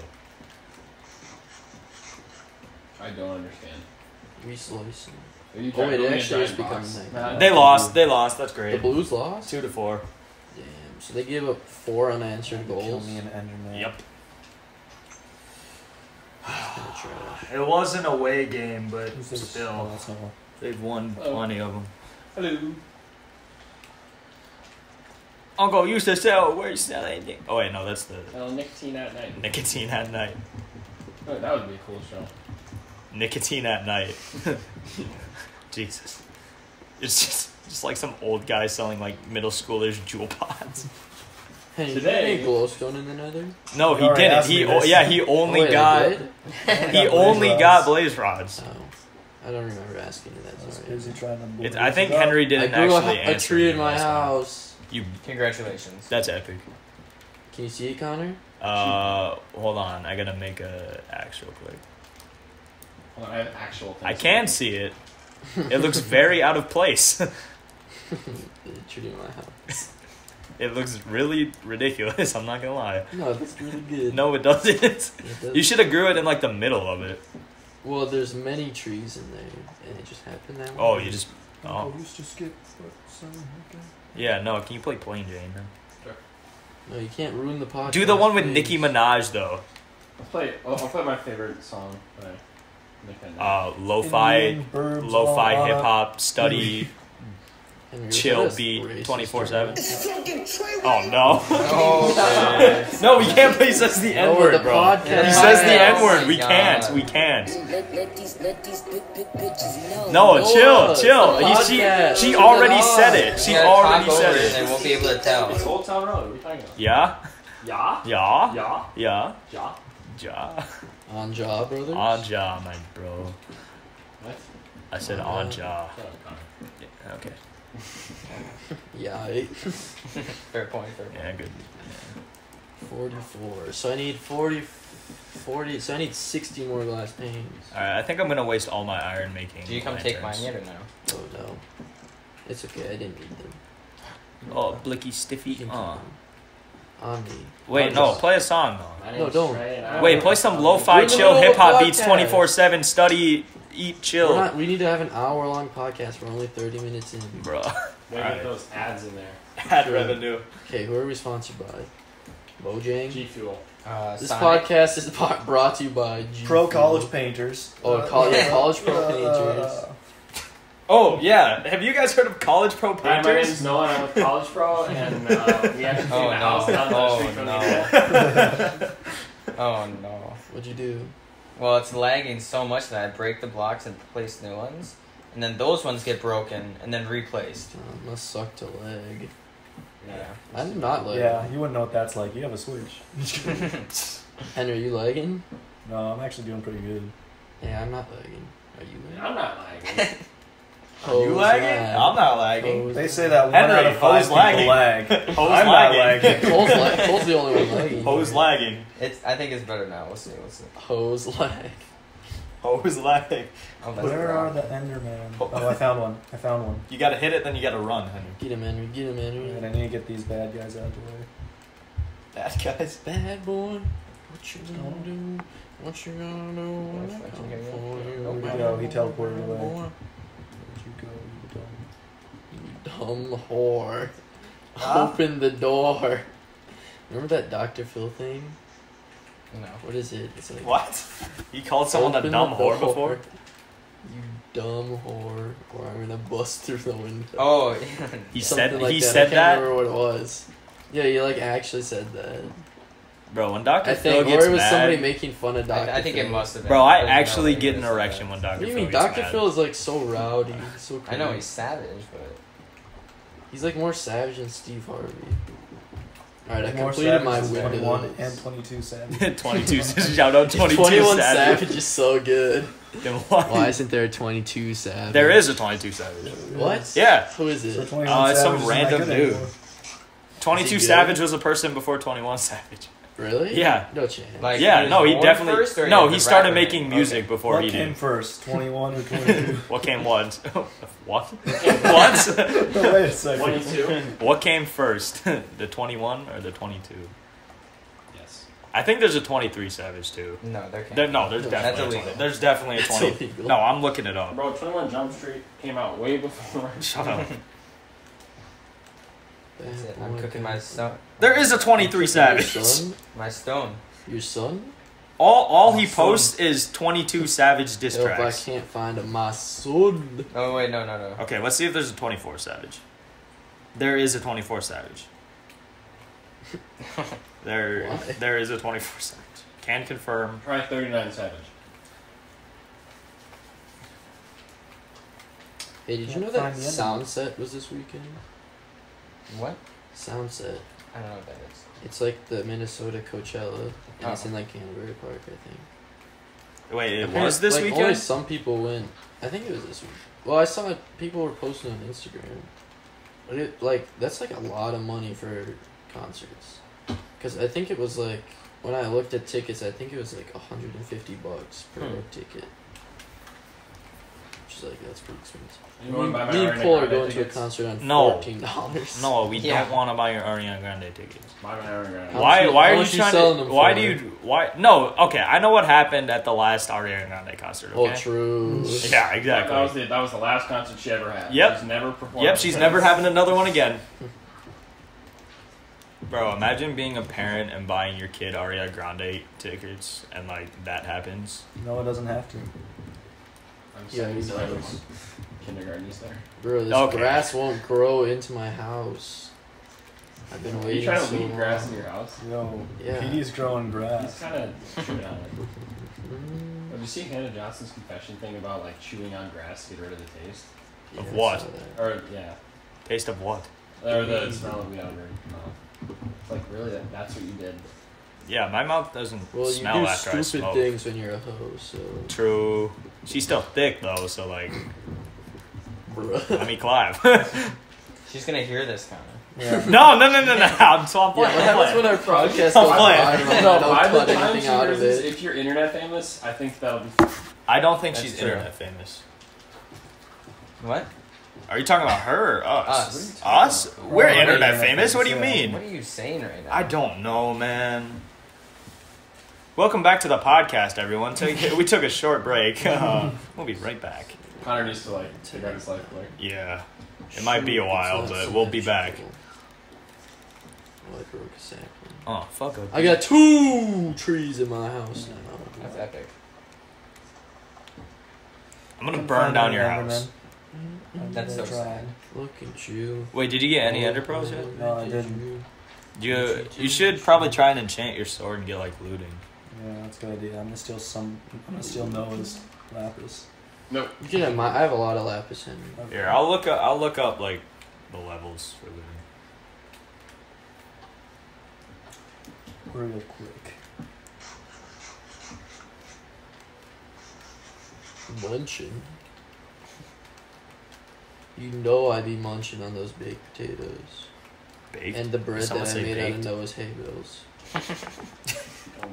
I don't understand.
We slicing. Oh,
trying
it actually is becoming night.
Nah,
They lost. They lost. That's great. The.
Blues lost.
Two to four.
Damn. So they gave up four unanswered
Kill
goals.
me an Enderman.
Yep. It wasn't a away game, but
Who's this?
Still,
that's not one.
they've won
Oh.
plenty of them.
Hello.
Uncle used to sell. Where you sell anything? Oh wait, no, that's the
Oh, nicotine at night.
nicotine at night.
Oh, that would be a cool show.
Nicotine at night. Jesus. It's just just like some old guy selling like middle schoolers Juul pods.
Henry,
Today-
Today, glowstone in the nether.
No, he
already
didn't.
asked
He o-
this.
yeah, he only
Oh, wait, I
got
did?
he only got blaze rods.
Oh, I don't remember asking you that.
I was
Sorry.
busy trying to.
It's, I think. Henry
I
didn't
grew
actually
a, a
answer
tree
me
in my
last time.
house.
You
Congratulations.
that's epic.
Can you see it, Connor?
Uh, hold on, I gotta make a axe real quick.
Hold on, I have actual.
I can see it. It looks very out of place.
the tree in my house.
It looks really ridiculous. I'm not gonna lie.
No, that's really good.
No, it doesn't.
It does-
You should have grew it in like the middle of it.
Well, there's many trees in there, and it just happened that way.
Oh, you just.
Oh,
Oh,
used to skip, but some okay.
Yeah. No, can you play Plain Jane? Then?
No, you can't ruin the podcast.
Do the one with
please.
Nicki Minaj though.
I'll play. I'll, I'll play my favorite song. By Nick and
Uh, lo-fi,
Indian burbs
lo-fi
all
hip hop study,
Henry,
chill beat, twenty four seven. Oh no.
Oh,
No, we can't play. He says the
No,
N word, bro.
podcast-
He says the N word. We can't. We can't.
Let, let these, let these big, big bitches know.
No,
No,
chill, chill. He, she she already said it. She
You
already said it.
And won't be able to tell.
It's Old Town Road. What are you talking about?
Yeah,
Yeah.
yeah,
Yeah.
yeah,
Yeah.
ja.
On job, brothers.
On ja, my bro.
What?
I said on ja.
Shut up, Connor.
Yeah, okay.
Yeah.
Fair point. Fair point.
Yeah, good.
44. So I need 40, 40. So I need 60 more glass panes.
All right, I think I'm gonna waste all my iron making.
Do you come take mine
lanterns.
yet or no?
Oh no. It's okay, I didn't need them.
Oh, blicky stiffy.
can
Uh.
On me.
Wait,
I'm
no,
just-
play a song though.
No, don't.
Trey, and I-
Wait, play some
We're
lo-fi, chill, hip hop beats, twenty four seven. Study, eat, chill,
not, we need to have an hour long podcast. We're only 30 minutes in.
bro.
Gotta
Alright.
get those ads in there.
Ad revenue.
Okay, who are we sponsored by? Mojang.
G Fuel.
Uh,
This
Sonic.
podcast is bo- brought to you by G
Pro
Fuel.
college painters.
Oh,
Uh,
college-
yeah.
college pro
Uh,
painters.
Oh yeah, have you guys heard of College Pro
Hi, my name's
Painters?
Noah, and I'm with College Pro, and uh, we actually
Oh,
came a house
no.
down the
Oh,
street from
no.
the
Oh no.
What'd you do?
Well, it's lagging so much that I break the blocks and place new ones, and then those ones get broken and then replaced.
Uh, must suck to leg.
Yeah.
I'm not lagging.
Yeah, you wouldn't know what that's like. You have a switch.
Henry, are you lagging?
No, I'm actually doing pretty good.
Yeah, I'm not lagging. Are you lagging?
I'm not lying.
Are you lagging?
lag.
I'm not lagging.
Hose
They say that one
Henry,
out of five
Ho's
people
lagging.
lag.
Ho's
I'm not
lagging.
lagging.
Cole's, lag- Cole's the only one lagging.
Ho's lagging.
It's. I think it's better now. We'll see. We'll see.
Hose lag.
Ho's lagging.
Oh, that's
Where
wrong.
are the Enderman? Oh, I found one. I found one.
You gotta hit it, then you gotta run, Henry.
Get him, Henry. Get him, Henry.
And I need to get these bad guys out of the way.
That guy's.
Bad boy, what you gonna do? What you gonna do when I
Yes, I can
come
hear
for you?
Nope.
No, he teleported
boy?
away. Where'd you go, you dumb?
You dumb whore.
Huh?
Open the door. Remember that Dr. Phil thing?
No.
What is it? It's like
What? You called someone a dumb whore
door.
before?
You dumb whore, or I'm gonna bust through the window.
Oh,
He
Something
said
like
he
that. I can't
that.
Remember what it was? Yeah, you like actually said that.
Bro, when Dr.
I
Phil
think,
gets
or it was
mad,
somebody making fun of Doctor.
I, I think it must have been.
bro, I actually get an
would've said
erection
that.
when Dr.
What do you mean? Doctor. Phil is like so rowdy. He's so.
I know he's savage, but
He's like more savage than Steve Harvey. All right, I
More
completed my
Savage is
windows.
21 and 22 Savage.
22 shout out 22
21
Savage.
Savage is so good.
Then why-
Why isn't there a 22 Savage?
There is a 22 Savage.
What?
Yeah.
Who is it?
21
Uh, it's some
Savage isn't that
random dude. 22? Savage was a person before 21 Savage.
Really?
Yeah.
No chance.
Like,
yeah, no, he definitely.
first
no, he started
rapper
making
name?
music
Okay.
before
What
he
came
did.
first, 21 or 22?
What came once? what? what?
Wait a second.
22?
what came first? the 21 or the 22?
yes.
I think there's a 23 Savage too.
No, there can't.
There, no, there's
That's
definitely a 20. There's definitely a 20. No, I'm looking it up.
Bro, 21 Jump Street came out way before.
Shut up.
That's it. I'm cooking my stone.
There is a 23
Your
Savage.
son?
My stone.
Your son?
All all he
Son.
posts is 22 Savage diss
Yo, if I can't find a my son.
Oh wait, no, no, no.
Okay, let's see if there's a 24 Savage. There is a 24 Savage. There,
Why?
there is a 24 Savage. Can confirm.
Try 39 Savage.
Hey, did you know that
find the end of
Soundset was this weekend?
What?
Soundset.
I don't know what that is.
It's like the Minnesota Coachella, and it's
Oh.
in like Canterbury Park, I think.
Wait, it
Apparently-
was this
like, Only some people went. I think it was this week. Well, I saw people were posting on Instagram. But it like that's like a lot of money for concerts. Cause I think it was like when I looked at tickets, I think it was like hundred and fifty bucks per
Hmm.
ticket. Which is like that's pretty expensive.
You want to buy my
Me and
Ariana
Cole are
Grande
going to a concert on
No.
fourteen dollars.
No, we
Yeah.
don't want to buy your Ariana Grande tickets.
Buy my Ariana Grande.
How
Why? why are you
you
trying
selling
to?
them
Why
for?
do you? Why? No. Okay, I know what happened at the last Ariana Grande concert.
Oh,
Okay.
true.
Yeah, exactly.
that was the that was the last concert she ever had.
Yep.
She's never performed.
Yep, she's
since.
never having another one again. Bro, imagine being a parent and buying your kid Ariana Grande tickets and like that happens.
No, it doesn't have to.
I'm
Yeah,
sending
he
some of
does.
those kindergartens there.
Bro, this
Okay.
grass won't grow into my house. I've been
Are
waiting
you trying to
so
leave grass in your house?
Yo,
Yeah.
PD's growing grass.
He's
grass.
kind of chewing on it.
Mm,
Did you see Hannah Johnson's confession thing about like chewing on grass to get rid of the taste?
Of
yeah, I
what?
Or yeah,
Taste of what?
or the smell of weed on her mouth. It's like really that, that's what you did.
Yeah, my mouth doesn't
Well, you
smell
do
after I
stupid
smoke.
things when you're a hoe, so.
True. She's still thick though, so like,
Bruh.
let me clap.
She's gonna hear this kind of.
Yeah.
no, no, no, no, no. I'm so I'm
Yeah,
playing. I'm
happens
playing.
when our podcast
I'm
goes
playing.
viral and
No,
I don't
by the
cut
time she
anything out
hears
of
this,
it?
if you're internet famous, I think that'll be.
I don't think
That's
she's
true.
internet famous.
What?
Are you talking about her or us?
Us.
Us? We're
We're
internet
internet
famous. What do you mean?
What are you saying right now?
I don't know, man. Welcome back to the podcast, everyone. Take, we took a short break. Uh, we'll be right back.
Connor needs to like figure out his life quick.
Yeah. It might be a while, but we'll be back.
unsymmetrical. Oh, I broke a sapling.
Oh, fuck up.
I got two trees in my house now.
That's epic.
I'm gonna
Couldn't
burn down your house.
Mm-hmm.
That's so sad.
Look at you.
Wait, did you get any ender pearls yet?
No, I didn't.
You you should probably try and enchant your sword and get like looting.
Yeah, that's a good idea. I'm gonna steal some. I'm gonna steal Noah's lapis.
Nope.
You can have my. I have a lot of lapis Henry.
Okay.
Here, I'll look up. I'll look up like the levels for looting.
Real quick.
Munching. You know I'd be munching on those baked potatoes.
Baked.
And the bread
Someone
that I
say
made out of Noah's hay bales.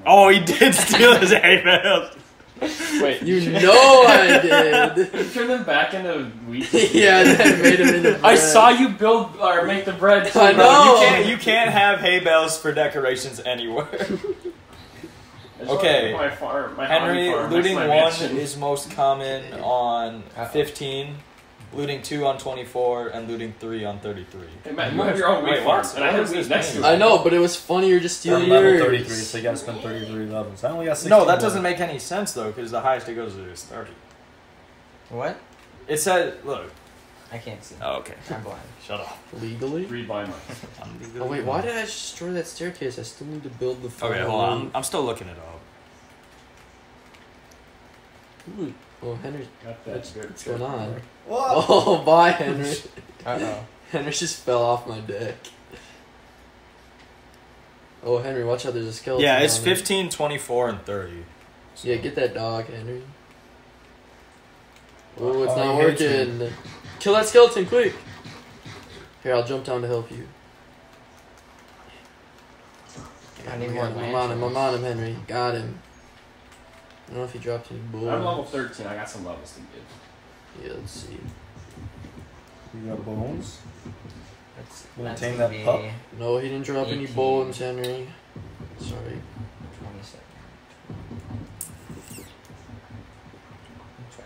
Oh, he did steal his hay bales.
Wait,
You know I did.
You turn them back into wheat.
yeah, and I made them into bread.
I saw you build or make the bread. Too,
I know.
You can't. You can't have hay bales for decorations anywhere.
I just wanna
Okay.
My farm, my
Henry,
hobby farm
looting
next to my
one
mansion.
is most common on
Uh-oh.
15, looting two on 24, and looting three on 33.
Hey, Matt, you have your own
Wait,
wheat farm, and I have
is this
next to it.
I know, but it was funnier to steal
I'm
yours.
level 33, so you gotta spend 33 levels. I only got 16.
No, that
levels.
doesn't make any sense though, because the highest it goes to is 30.
What?
It said, look.
I can't see.
Oh, okay.
I'm blind.
Shut up.
Legally?
Read my mind.
Oh wait, why did I destroy that staircase? I still need to build the.
Okay,
final
hold on. I'm, I'm still looking it up.
Ooh, Oh, Henry, what's, what's going on?
What?
Oh, bye, Henry.
Uh oh.
Henry just fell off my deck. Oh, Henry, watch out! There's a skeleton.
Yeah, it's
on there.
15, 24, and 30. So.
Yeah, get that dog, Henry. Oh, it's
Oh,
not
I hate you.
working. Kill that skeleton, quick! Here, I'll jump down to help you.
I need more.
I'm on him. I'm on him, Henry. Got him. I don't know if he dropped any bullets.
I'm level 13. I got some levels to get.
Yeah, let's see.
You got bones?
That's,
Wanna
that's
tame that
be
pup?
No, he didn't drop any bones, Henry. Sorry.
27. Let's try.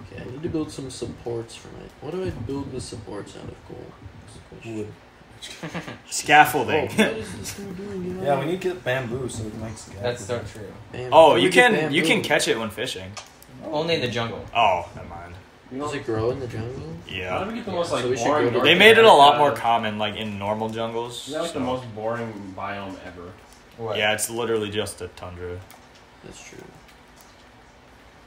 Okay, I need to build some supports for my. What do I build the supports out of gold? That's the question.
Wood.
Scaffolding.
Oh, what is this thing doing? You?
Yeah, we need to get bamboo so it makes
That's so true.
Bam-
oh, you can you can catch it when fishing.
Only in the jungle.
Oh, never mind.
You know,
Does it grow in the jungle?
how
Yeah.
do we get the most like
So we
boring?
go to-
North
They made it a lot more common, like in normal jungles.
Is that like the most boring biome ever?
What?
Yeah, it's literally just a tundra.
That's true.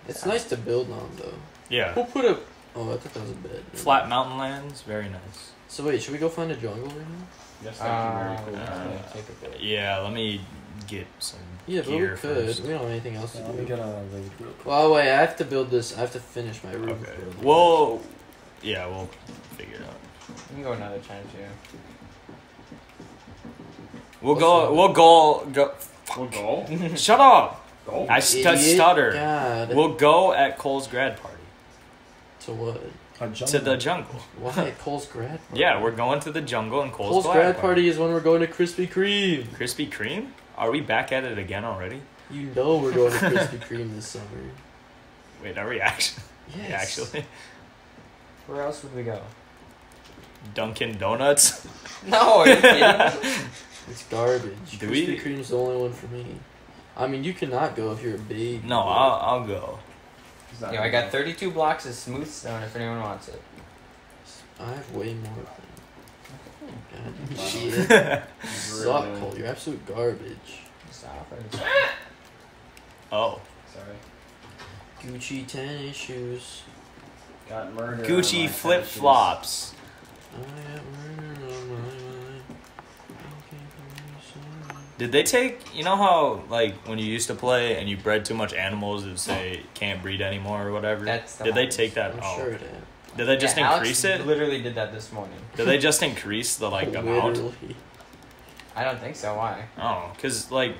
It's nice to build on though.
Yeah.
Who put a? Oh, I thought that was a bed.
Flat mountain lands, very nice.
So wait, should we go find a jungle right now?
Yes,
Uh,
that'd be very
yeah,
cool.
Uh,
take a bit.
Yeah, let me get some
Yeah, but we
gear
could.
first.
We don't have anything else to
Let me
do.
get a raid real quick.
Well, wait, I have to build this. I have to finish my roof.
Okay.
building.
Well, yeah, we'll figure it out.
You can go another time too.
We'll
What's
go. We'll go. Go.
Well, goal.
Shut up!
Goal.
I stu- stutter.
God.
We'll go at Cole's grad party
to what?
A jungle.
to the jungle.
Why at Cole's grad party?
Yeah, we're going to the jungle and Cole's,
Cole's grad party is when we're going to Krispy Kreme.
Krispy Kreme? Are we back at it again already?
You know we're going to Krispy Kreme this summer.
Wait, are we actually?
Yes.
Actually,
Where else would we go?
Dunkin' Donuts.
No, are you?
It's garbage.
Do
Krispy
we-
Kreme's the only one for me. I mean, you cannot go if you're a big.
No, I'll, I'll go.
Is that-
Yo, I got 32 blocks of smooth stone if anyone wants it.
I have way more than. Hmm. God,
Wow.
shit.
Really?
Suck, Cole. You're absolute garbage.
Stop it.
oh,
Sorry.
Gucci tennis shoes.
Got murdered.
Gucci flip flops.
I got murdered on my
Did they take? You know how like when you used to play and you bred too much animals, and say can't breed anymore or whatever.
That's the
Did they take that?
I'm sure it is.
did they just
Yeah, Alex
increase it?
Literally did that this morning.
Did they just increase the like amount?
Literally.
I don't think so. Why?
Oh, cause like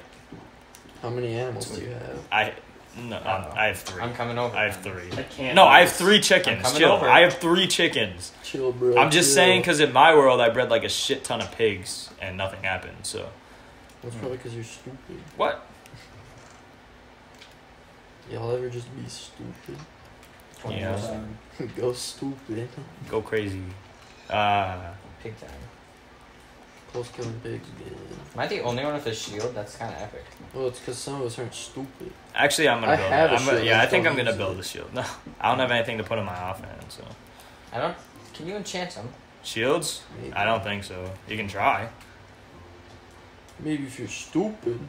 How many animals do you have?
I no,
I don't
um. I have 3
I'm coming over.
I have three.
I can't.
No,
do
I have three chickens.
coming
Chill.
over.
I have three chickens.
Chill, bro.
I'm just
chill.
saying because in my world I bred like a shit ton of pigs and nothing happened. So
That's probably because you're stupid.
what?
Y'all ever just be stupid?
Yeah.
Go stupid.
Go crazy. Uh,
Pig time.
Close killing pigs again.
Am I the only one with a shield? That's kind of epic.
Well, it's because some of us aren't stupid.
actually, I'm gonna
I
build.
have
it.
a
I'm gonna,
shield,
yeah,
I
I think I'm gonna build a shield. No, I don't have anything to put in my offhand. So
I don't. Can you enchant them?
shields?
Maybe.
I don't think so. You can try.
Maybe if you're stupid.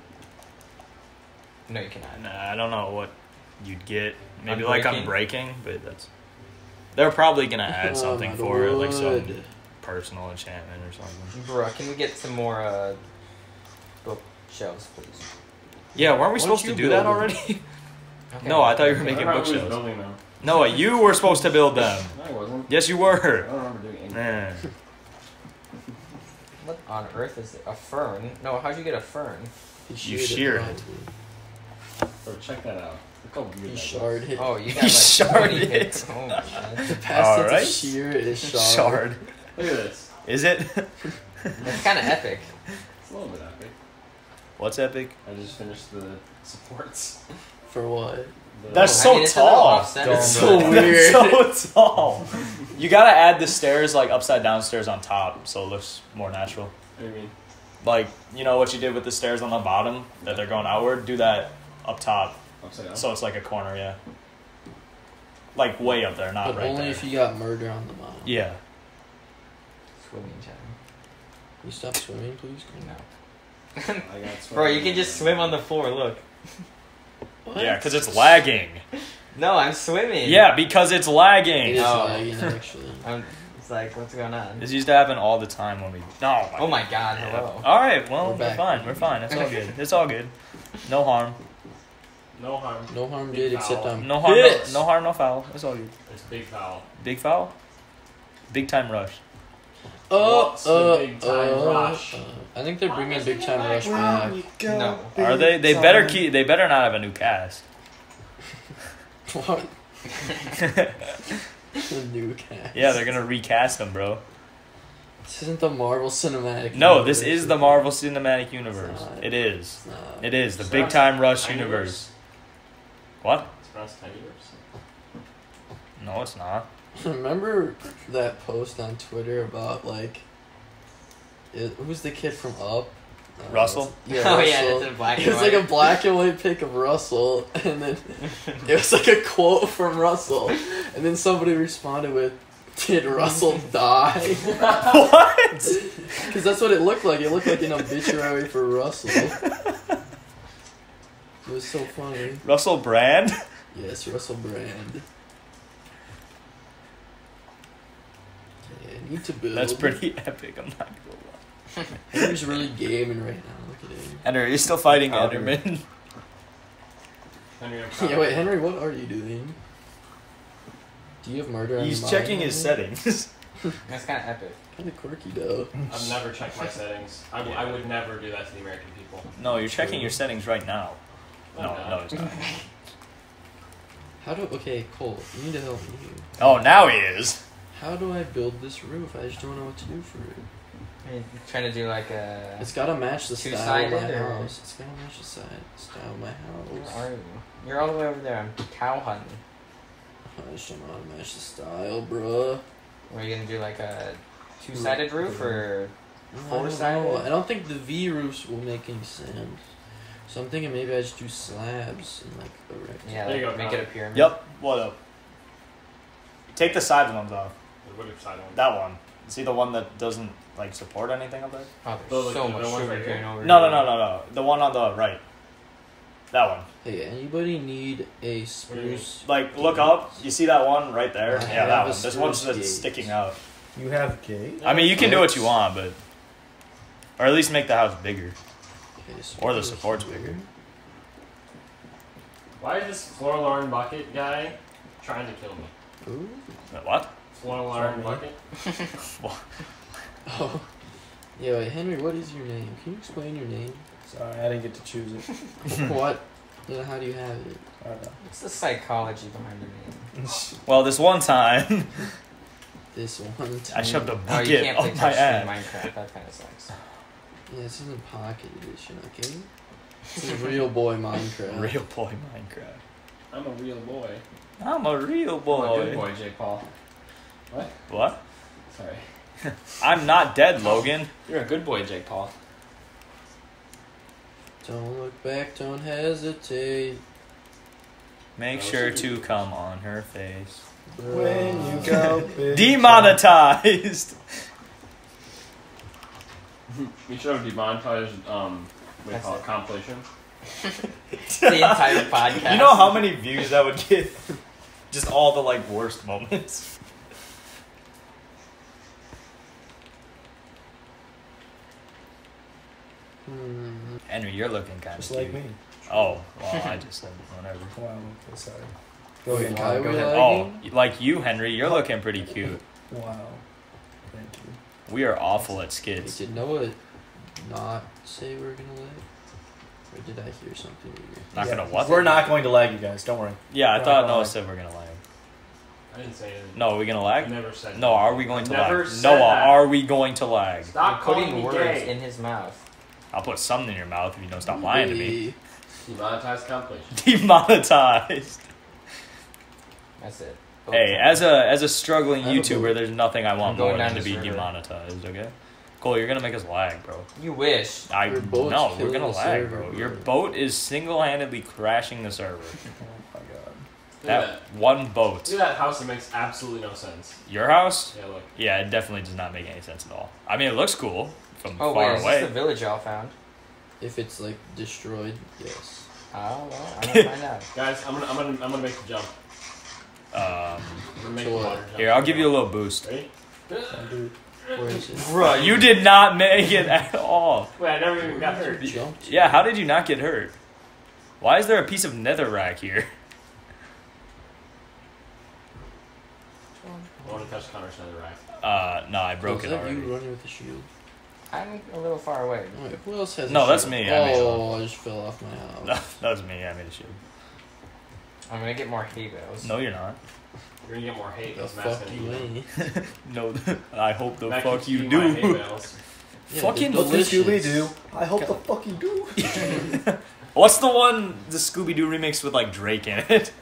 No, you cannot.
Nah, I don't know what you'd get. Maybe
Unbreaking?
like breaking, but that's. They're probably gonna add
Oh,
something
my
for it, like some personal enchantment or something.
Bruh, can we get some more uh, bookshelves, please?
Yeah, weren't we
Why
supposed to do that
build
already?
Okay.
No, I thought you were making
don't remember who was
bookshelves.
building them.
Noah, you were supposed to build them.
No, I wasn't.
Yes, you
I
were.
don't remember doing anything.
What on earth is? A fern? No, how'd you get a fern?
He
You
sheared
sheared
it.
it.
Bro, Oh, check that out. Look how weird
He
that
sharded it.
Oh, you got
He
like
sharded
20
it.
Oh my god.
The past tense
Alright.
of shear is shard.
Shard.
Look at this.
Is it?
That's kind of epic.
It's a little bit epic.
What's epic?
I just finished the supports.
For what?
That's
I
so
mean, it's a little
tall.
off-center,
That's so weird.
That's so tall. You gotta add the stairs like upside down stairs on top, so it looks more natural.
What do you mean?
Like you know what you did with the stairs on the bottom that they're going outward. Do that up top,
Upside down.
so it's like a corner. Yeah. Like way up there, not
But
right
only
there.
if you got murder on the bottom.
yeah.
Swimming channel.
You stop swimming, please.
No.
I got sweat.
Bro, you can just swim on the floor. Look.
What?
Yeah, because it's lagging.
No, I'm swimming.
Yeah, because it's lagging.
is
Oh.
lagging actually.
I'm, it's like, what's going on?
This used to happen all the time when we. No.
Oh my god, hello.
All right. Well,
We're
we're, fine. We're fine. It's all good. It's all good. No harm.
No harm.
No harm
Big
did except
foul.
I'm
No harm. No, no harm. No foul. It's all good.
It's big foul.
Big foul. Big time rush.
Oh,
What's the
uh,
big time
uh,
rush?
uh, I think they're bringing Big Time Rush back.
No.
Are they? They better keep. They better not have a new cast.
What? the new cast.
Yeah, they're gonna recast them, bro.
This isn't the Marvel Cinematic.
No,
Universe.
this is the Marvel Cinematic Universe.
It's not.
It is.
It's not.
It is the Big
not
Time Rush
Tinyverse.
universe. What?
It's pronounced Tinyverse.
No, it's not.
Remember that post on Twitter about like, it, who's the kid from Up? Uh,
Russell?
Yeah,
oh
Russell.
yeah, it's in black
It was like a black and white pic of Russell, and then it was like a quote from Russell, and then somebody responded with, "Did Russell die?"
what?
Because that's what it looked like. It looked like an obituary for Russell. It was so funny.
Russell Brand?
Yes, Russell Brand. Okay, I need to build.
That's pretty epic. I'm not gonna lie.
Henry's really gaming right now. Look at him.
Henry, are you still fighting
Outer.
Enderman?
Henry, I'm
Yeah, wait, Henry, what are you doing? Do you have murder on
He's
your
checking
mind,
his
Henry?
settings.
That's kind of epic.
Kind of quirky though.
I've never checked my settings. I would never do that to the American people.
no, you're checking your settings right now.
I'm
No, no, it's not.
How do? Okay, Cole, you need to help me here.
Oh, now he is.
How do I build this roof? I just don't know what to do for it.
I mean, trying to do like a.
It's gotta match the style of my
Two-sided, or-
house. It's gotta match the side style of my
Where
house.
are you? You're all the way over there. I'm cow hunting.
I just don't know how to match the style, bruh.
Are you gonna do like a two-sided roof uh, or?
No, I
Four-sided?
know. I don't think the V roofs will make any sense. So I'm thinking maybe I just do slabs and like a rectangle.
Yeah,
There you go,
make
Kyle.
it a pyramid.
Yep. What up? Take the side ones off.
What side one?
That one. See the one that doesn't like support anything up there?
Oh,
Those,
there's
like,
so
the
much
ones
sugar
right here?
cane over
No, no,
here.
no, no, no. The one on the right. That one.
Hey, anybody need a spruce?
Like, look up. You see that one right there?
I
Yeah,
have
that
a
one. This one's
spruce
just
gate.
sticking out.
You have gate?
I mean, you can do what you want, but or at least make the house bigger.
Okay,
Or the
here's
support's
here.
bigger.
Why is this floor alarm bucket guy trying to kill me?
Ooh.
What?
Floor alarm
Sorry.
bucket?
Oh. Yeah, wait, Henry, what is your name? Can you explain your name?
Sorry, I didn't get to choose it.
what? Then how do you have it?
I don't know.
What's the psychology behind your name?
Well, this one time
This one. Time.
I shoved a
Oh, you
bucket
can't play
up my
touchscreen
ass.
Minecraft. That kind of sucks.
Yeah, this isn't Pocket Edition, okay? This is real boy Minecraft.
Real boy Minecraft.
I'm a real boy.
I'm a real boy.
I'm a
boy.
good boy, Jake Paul.
What? What?
Sorry.
I'm not dead, Logan.
You're a good boy, Jake Paul.
Don't look back, don't hesitate.
Make sure to
good.
come on her face.
When you go big
Demonetized.
We should have demonetized, um, what do you
That's
call it,
it.
compilation.
the entire podcast.
You know how many views that would get? Just all the like worst moments.
Hmm.
Henry, you're looking kind
Just
of
like me.
Oh, well, I just said whatever.
Wow, okay, sorry.
Go
Go
ahead,
ahead.
Kyle.
go ahead.
Oh, like you, Henry, you're looking pretty cute.
Wow. Thank you.
We are awful at
Wait,
skits.
did Noah not say we are gonna lag? Or did I hear something weird?
Not
Yeah,
gonna what?
We're not going to lag you guys. Don't worry.
Yeah, I
We're
thought Noah
lag.
said we're gonna lag.
I didn't say anything.
No, are we gonna
I
lag?
never said
No, are we going to
Never
lag?
said
Noah,
that.
are we going to lag?
You're
Stop
putting words
gay.
in his mouth.
I'll put something in your mouth if you don't stop lying to me.
Hey,
Demonetized compilation.
Demonetized.
That's it.
Hey, as a as a struggling
I have a
YouTuber, there's nothing I want more than to be
river.
demonetized. Okay, Cole, you're gonna make us lag, bro.
you wish.
I
Your boat's
no, we're gonna lag,
server,
bro. Your boat is single-handedly crashing the server.
Oh my god.
Look
That one boat.
Look at that house that makes absolutely no sense.
Your house?
Yeah, look.
Yeah, it definitely does not make any sense at all. I mean, it looks cool from
Oh
far
wait, is
away.
this the village y'all found?
If it's like destroyed, yes.
Oh well, I'm gonna find out.
Guys, I'm gonna, I'm gonna, I'm gonna make the jump.
Um,
I'm gonna make
So
the
what?
water
here, I'll give you a little boost.
Ready?
Where is it?
Bruh, you did not make it at all.
Wait, I never even got hurt.
Jumped.
Yeah, how did you not get hurt? Why is there a piece of netherrack here?
I want to touch Connor's nether rack.
Uh, no, I broke
oh,
it
is that
already.
you running with the shield?
I'm a little far away.
Alright, who else has? a
No, that's
shield?
me, I made it.
Oh, I just fell off my
No,
house.
that was me. I made a shield.
I'm gonna get more hay bales.
No, you're not.
You're gonna get more hate
The
Matt's
fuck
gonna
you
eat them.
ain't.
No, I hope the
Matt
fuck you
eating my hay
do.
bales.
Yeah,
Fucking
they're
What does Scooby
delicious.
I hope the fuck you do.
What's the one the Scooby Doo remix with like Drake in it?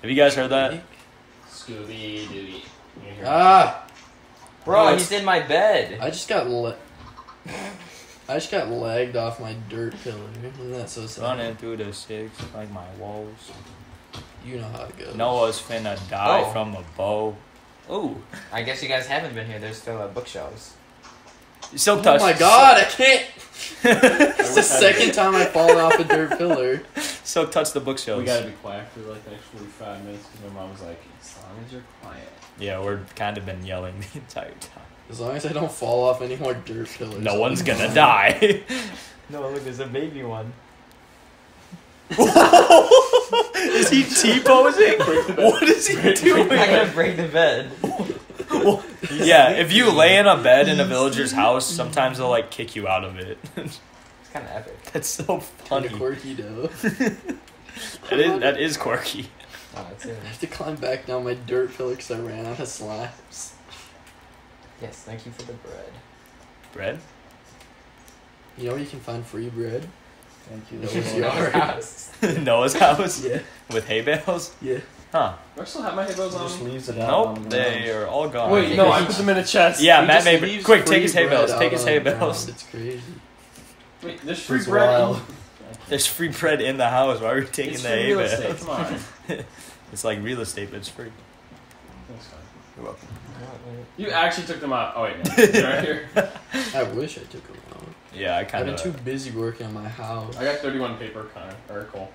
Have you guys heard that?
Scooby Doo.
Ah!
Bro,
Oh,
he's in my bed.
I just got le- I just got lagged off my dirt pillar. Isn't that so sad?
Running through the six like my walls.
You know how it goes.
Noah's finna die
Oh.
from a bow. Ooh.
I guess you guys haven't been here. There's still uh, bookshelves.
Silk
Oh my god, I can't! It's the second time I've fallen off a dirt pillar.
Silk touch the bookshelves.
We gotta be quiet for like the next 45 minutes because my mom was like, as long as you're quiet.
Yeah, we're kind of been yelling the entire time.
As long as I don't fall off any more dirt pillars.
No one's gonna die.
No, look, there's a baby one.
is he T posing? What is he doing?
I'm gonna break the bed.
Yeah, if you lay in a bed in a villager's house, sometimes they'll like kick you out of it.
It's kind of epic.
That's so
Kinda
funny.
quirky though.
That is that is quirky.
Oh.
I have to climb back down my dirt pillar because I ran out of slabs.
Yes, thank you for the bread.
Bread?
You know where you can find free bread?
Thank you.
No,
Lord.
you are.
House.
Noah's house
Yeah.
with hay bales?
Yeah.
Huh.
Do I still have my hay bales on?
just leaves it out.
Nope,
the
they are all gone.
Wait, no, I put them in a chest.
Yeah,
He
Matt made quick. Take his hay bales. Take his hay bales.
It's crazy.
Wait, there's free
It's
bread.
wild.
There's free bread in the house. Why are we taking
it's
the
free
hay
real estate.
bales?
Come on.
It's like real estate, but it's free.
That's fine.
You're welcome.
You actually took them out. Oh wait, no. They're right here.
I wish I took them out.
Yeah, I
I've
kind
been
of.
too busy working on my house.
I got 31 paper, Connor. Or Cole.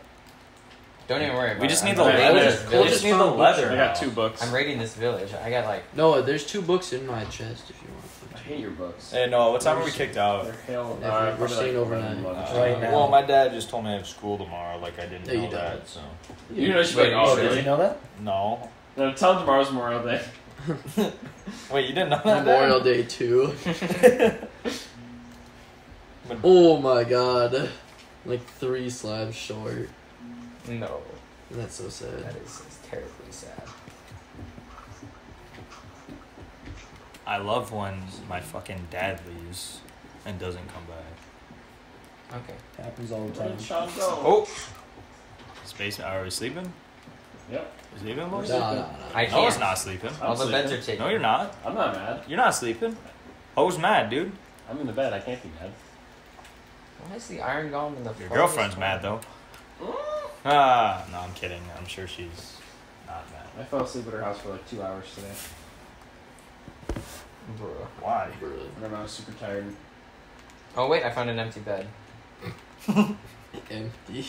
Don't even worry about
We just
it.
need
I'm
the
raiding
leather.
this
We
Cole
village.
just need the
found
leather.
I got two books.
I'm raiding this village. I got like
No, there's two books in my chest if you want.
I hate your books.
Hey, no. What time are we kicked out?
They're hell.
Never-
uh,
we're staying
like
overnight.
Uh,
Right now.
Well, my dad just told me I have school tomorrow. Like I didn't
No, you
know that.
don't.
So
You know, she's
Wait,
like, oh,
you
Did
really?
you know that?
no.
No, tell them tomorrow's Memorial Day.
Wait, you didn't know that?
Memorial Day too. oh my god. Like three slabs short.
no.
And that's so sad.
That is, is terribly sad.
I love when my fucking dad leaves and doesn't come back.
Okay.
Happens all the time.
did Sean go?
Oh,
Space. Are we sleeping?
Yep.
Is he even
No,
boys?
no, no.
I
No,
can't.
it's not sleeping.
I'm
All the beds are taken.
No, you're not.
I'm not mad.
You're not sleeping. Ho's mad, dude.
I'm in the bed. I can't be mad.
Why is the iron golem in the
Your girlfriend's
corner?
mad though. Ah, no, I'm kidding. I'm sure she's not mad.
I fell asleep at her house for like two hours today.
Bro.
Why?
Really.
Remember, I was super tired.
Oh wait, I found an empty bed.
Empty.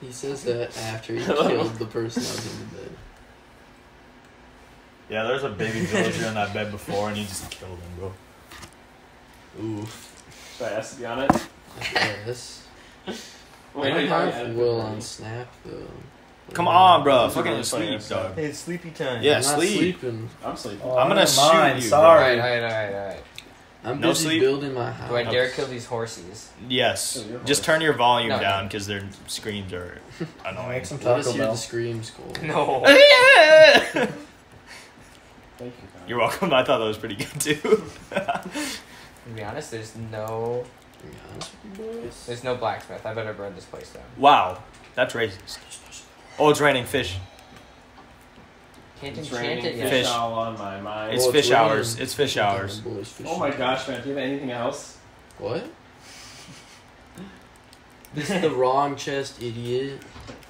He says that after he killed the person that was in the bed.
Yeah, there's a baby villager in that bed before, and you just killed him, bro.
Ooh.
Should I ask to be on it?
Yes.
Wait,
I
you
don't
already
have
added
Will
it.
on Snap though.
Come on, bro.
This is
Fucking
really
sleep, dog.
Hey, it's sleepy time.
Yeah,
I'm not
sleep.
sleeping.
I'm sleeping.
Oh,
I'm gonna
never
shoot
mind,
you,
Sorry.
Alright, alright, alright, alright.
I'm
No
busy
sleep?
building my house.
Do I dare kill these horses?
Yes.
Kill
Just turn your volume
No.
down because their screams are annoying.
Make some
Let us
Taco
hear
Bell.
the screams, Cole.
No.
Thank you, Connor.
You're welcome. I thought that was pretty good too.
to be honest, there's no
To be honest with you boys.
there's no blacksmith. I better burn this place down.
wow, that's racist. Oh, it's raining fish.
Can't
It's
enchant
raining
it yet.
Fish.
all on my mind.
It's
Well,
fish
raining.
hours. It's fish hours.
Boys fishing.
oh my gosh, man! Do you have anything else?
What? This is the wrong chest, idiot.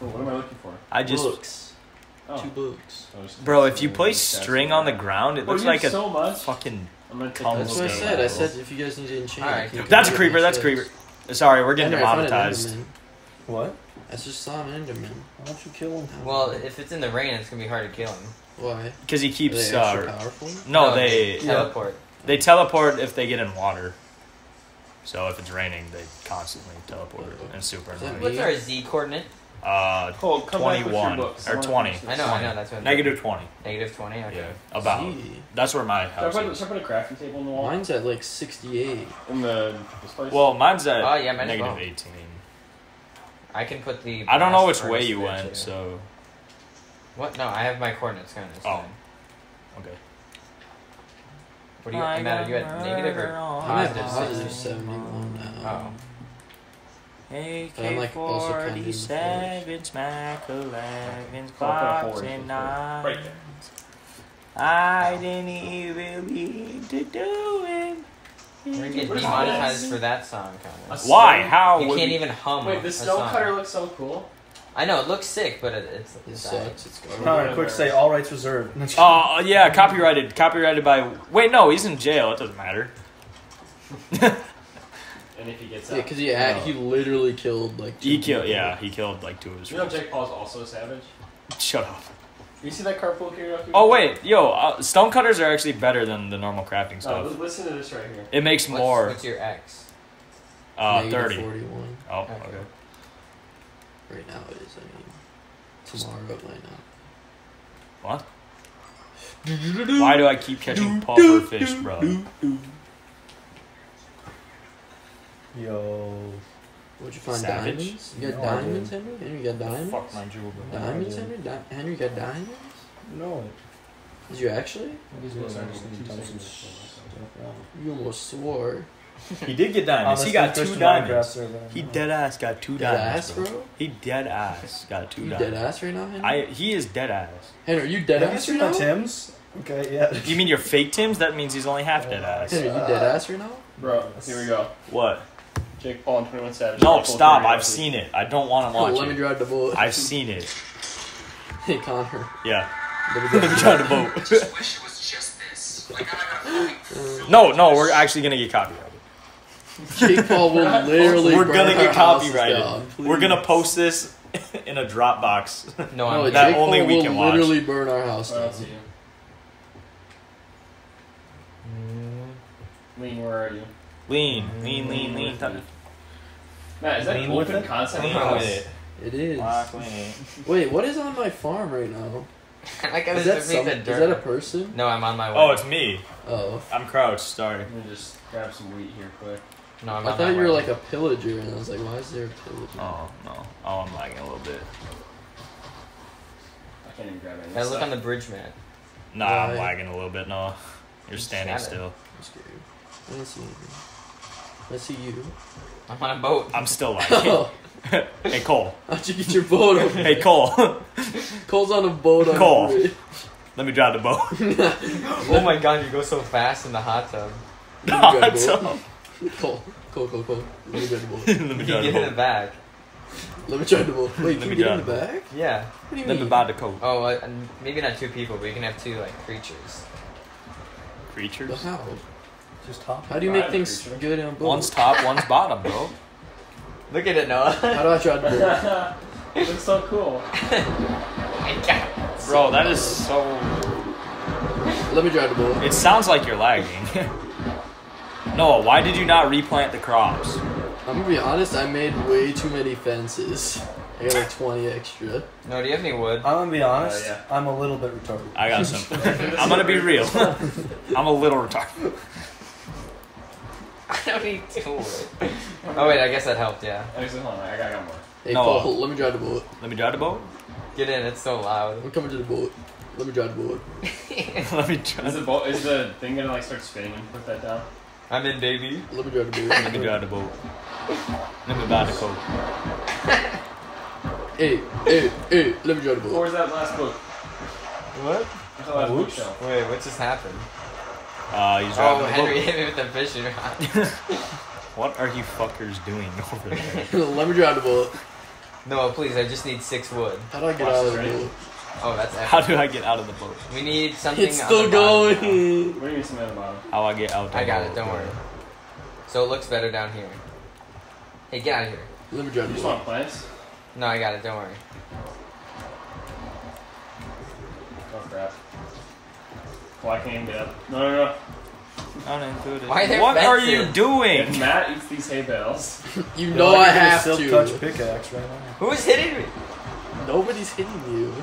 Oh, what am I looking for?
I just,
books.
Oh.
Two books.
It's-
bro, if you
it's-
place string on the ground, it
Bro,
looks
you have
like a
so much.
fucking.
I'm gonna take
Tons
That's
of
what I
stuff.
said. I said if you guys need to enchant.
Alright.
you can
That's a creeper. That's a creeper. Sorry, we're getting
Henry, I found an
demonetized.
What?
I just saw an Enderman.
Why don't you kill him?
Well, if it's in the rain, it's gonna be hard to kill him.
Why?
Because he
Are
keeps.
they
Uh,
powerful?
no, they
teleport.
they teleport if they get in water. So if it's raining, they constantly teleport. And super
Is that
annoying.
What's our Z coordinate?
Uh,
Cole, come back with your
21 or 20.
I know, I know. That's what.
negative twenty.
Negative twenty. Okay.
Yeah, about.
Gee.
That's where my
Should I,
house
put,
is.
should I put a crafting table in the wall?
Mine's at like 68.
In the this place?
Well, mine's at
Oh, yeah, might
negative
well.
eighteen.
I can put the.
I don't know which way you went,
too.
so
What? No, I have my coordinates. Kind of.
Oh. okay.
What do you? Matt, are you at negative or
I'm at
positive?
positive 71 now.
Oh.
But I'm, like, also kind of in the
AK-47, smack 11s,
I'll put a
box
hole in
and nines.
Right.
I didn't even mean to do it.
We're gonna get
Where's
demonetized for that song, Connor.
A
Why?
stone-
How?
You
would
can't
we-
even hum.
Wait, the
a
stone
song.
cutter looks so cool.
I know it looks sick, but it, it's
It
it's
sucks. It's garbage.
Alright, quick say all rights reserved.
Oh yeah, copyrighted. Copyrighted by. Wait, no, he's in jail. It doesn't matter.
And if he gets
Yeah,
out.
because he, had- he literally killed like two
He killed.
people.
Yeah, he killed like two of his
You know
friends.
Jake Paul's also a savage?
Shut up.
You see that carpool karaoke?
Oh wait, yo, uh, stone cutters are actually better than the normal crafting
Oh,
stuff.
li- listen to this right here.
It makes
What's,
more.
What's your X?
Uh,
Negative
thirty.
41.
Oh,
Okay.
okay.
Right now it is. I mean, tomorrow it might not.
What? Why do I keep catching puffer fish, bro?
Yo.
What'd you find?
Savage?
Diamonds? You got
No, I
diamonds, Henry? Henry, you got diamonds?
Fuck my jewel, bro.
Diamonds, Henry? Di- Henry, you got diamonds?
No.
Did you actually?
These
Yeah,
guys
sorry,
are just
two
gonna tell some
seconds.
stuff around.
You almost swore.
He did get diamonds. He got two diamonds. He dead ass got two
dead
diamonds,
ass,
bro.
bro?
He dead ass got two
You dead ass right now, Henry?
I he is dead ass.
Henry, are you dead
Have you
ass
seen
right now?
Tim's? Okay, yeah.
You mean your fake Tim's? That means he's only half dead uh, ass.
Henry, you dead uh, ass right now?
Bro, here we go.
What?
Jake Paul and 21 Savage.
No, stop. I've seen it. I don't want to watch
let me drive the boat.
I've seen it.
Hey, Connor.
Yeah.
Let me
Let me
drive
try to vote. no, no, we're actually gonna get copyrighted.
Jake Paul will literally.
We're
burn
gonna
our
get copyrighted.
down,
We're gonna post this in a Dropbox.
No,
No,
I'm
that
Jake
only
Paul
we
will
can watch.
literally burn our house down.
else are you? Lean, where are you?
Lean, lean, lean, lean.
Matt, is that
Lean with
open
it?
concept?
Lean
house?
with it.
It is.
Walk.
Wait, what is on my farm right now?
I
Is that,
to
some,
make
is that a person?
No, I'm on my way.
Oh, it's me.
Oh.
I'm crouched. Sorry.
Let me just grab some wheat here quick.
no, I'm
I thought you were like a pillager, and I was like, why is there a pillager?
Oh no. Oh, I'm lagging a little bit.
I can't even grab any.
I look on the bridge, man.
Nah, I'm lagging a little bit. No, you're standing still.
I'm scared. I don't see anything. I see you.
I'm on a boat.
I'm still lagging.
Oh,
hey Cole.
how'd you get your boat over?
Hey Cole.
Cole's on a boat on
Cole.
a.
Let me drive the boat.
oh my god, you go so fast in the hot tub.
Let me drive the
up?
boat. Cole, Cole, Cole, Cole. Let me drive the boat.
Let me
You
drive
get
the
in the
boat.
back.
Let me drive the boat. Wait,
Let
can
me
we get in the
the
back?
Yeah.
What do you
Let
mean?
me buy the coat.
Oh, uh, maybe not two people, but you can have two like creatures.
But
Creatures.
how?
Just hop.
How do you make things
creature.
good on boat?
One's top, one's bottom, bro.
Look at it, Noah.
How do I drive the boat?
it looks so cool.
Bro, that is so.
Let me drive the boat.
It sounds like you're lagging. Noah, why did you not replant the crops?
I'm gonna be honest, I made way too many fences. I got like 20 extra.
No, do you have any wood?
I'm gonna be uh, honest.
yeah.
I'm a little bit retarded.
I got some. I'm gonna be real. I'm a little retarded.
I don't need two wood. Oh wait, I guess that helped. Yeah.
Actually, hold on. I got, I got more.
Hey,
No.
Uh, Cole, let me drive the boat.
Let me drive the boat.
Get in. It's so loud.
I'm coming to the boat. Let me drive the boat.
Let me
Is the, bo- is the thing gonna like start spinning when you put that down?
I'm in, baby.
Let me drive the boat.
Let me drive the boat. Let me buy the coat.
Hey, hey, hey, let me drive the
Or
boat.
is that last book?
What?
I thought that was bookshelf.
Wait, what just happened?
Uh, he's
Oh,
driving a
Henry
boat.
hit me with the fishing rod.
What are you fuckers doing over there?
Let me drive the boat.
no, please, I just need six wood.
How do I get
Watch
out of the boat?
Oh, that's
How do I get out of the boat?
We need something.
It's still
the bottom now.
going.
What do you mean something at the bottom?
How I get out? The
I got
boat,
it, don't worry. So it looks better down here. Hey, get out of here.
Let me drive
You
the
just
boat.
want plants?
No, I got it, don't worry.
Oh crap. Well, I can't get up. No, no, no.
Unincluded.
Why are there
what are
fences?
you
If
doing?
Matt eats these hay bales,
You know I
can get a
have to.
touch pickaxe right now.
Who's hitting me?
Nobody's hitting you.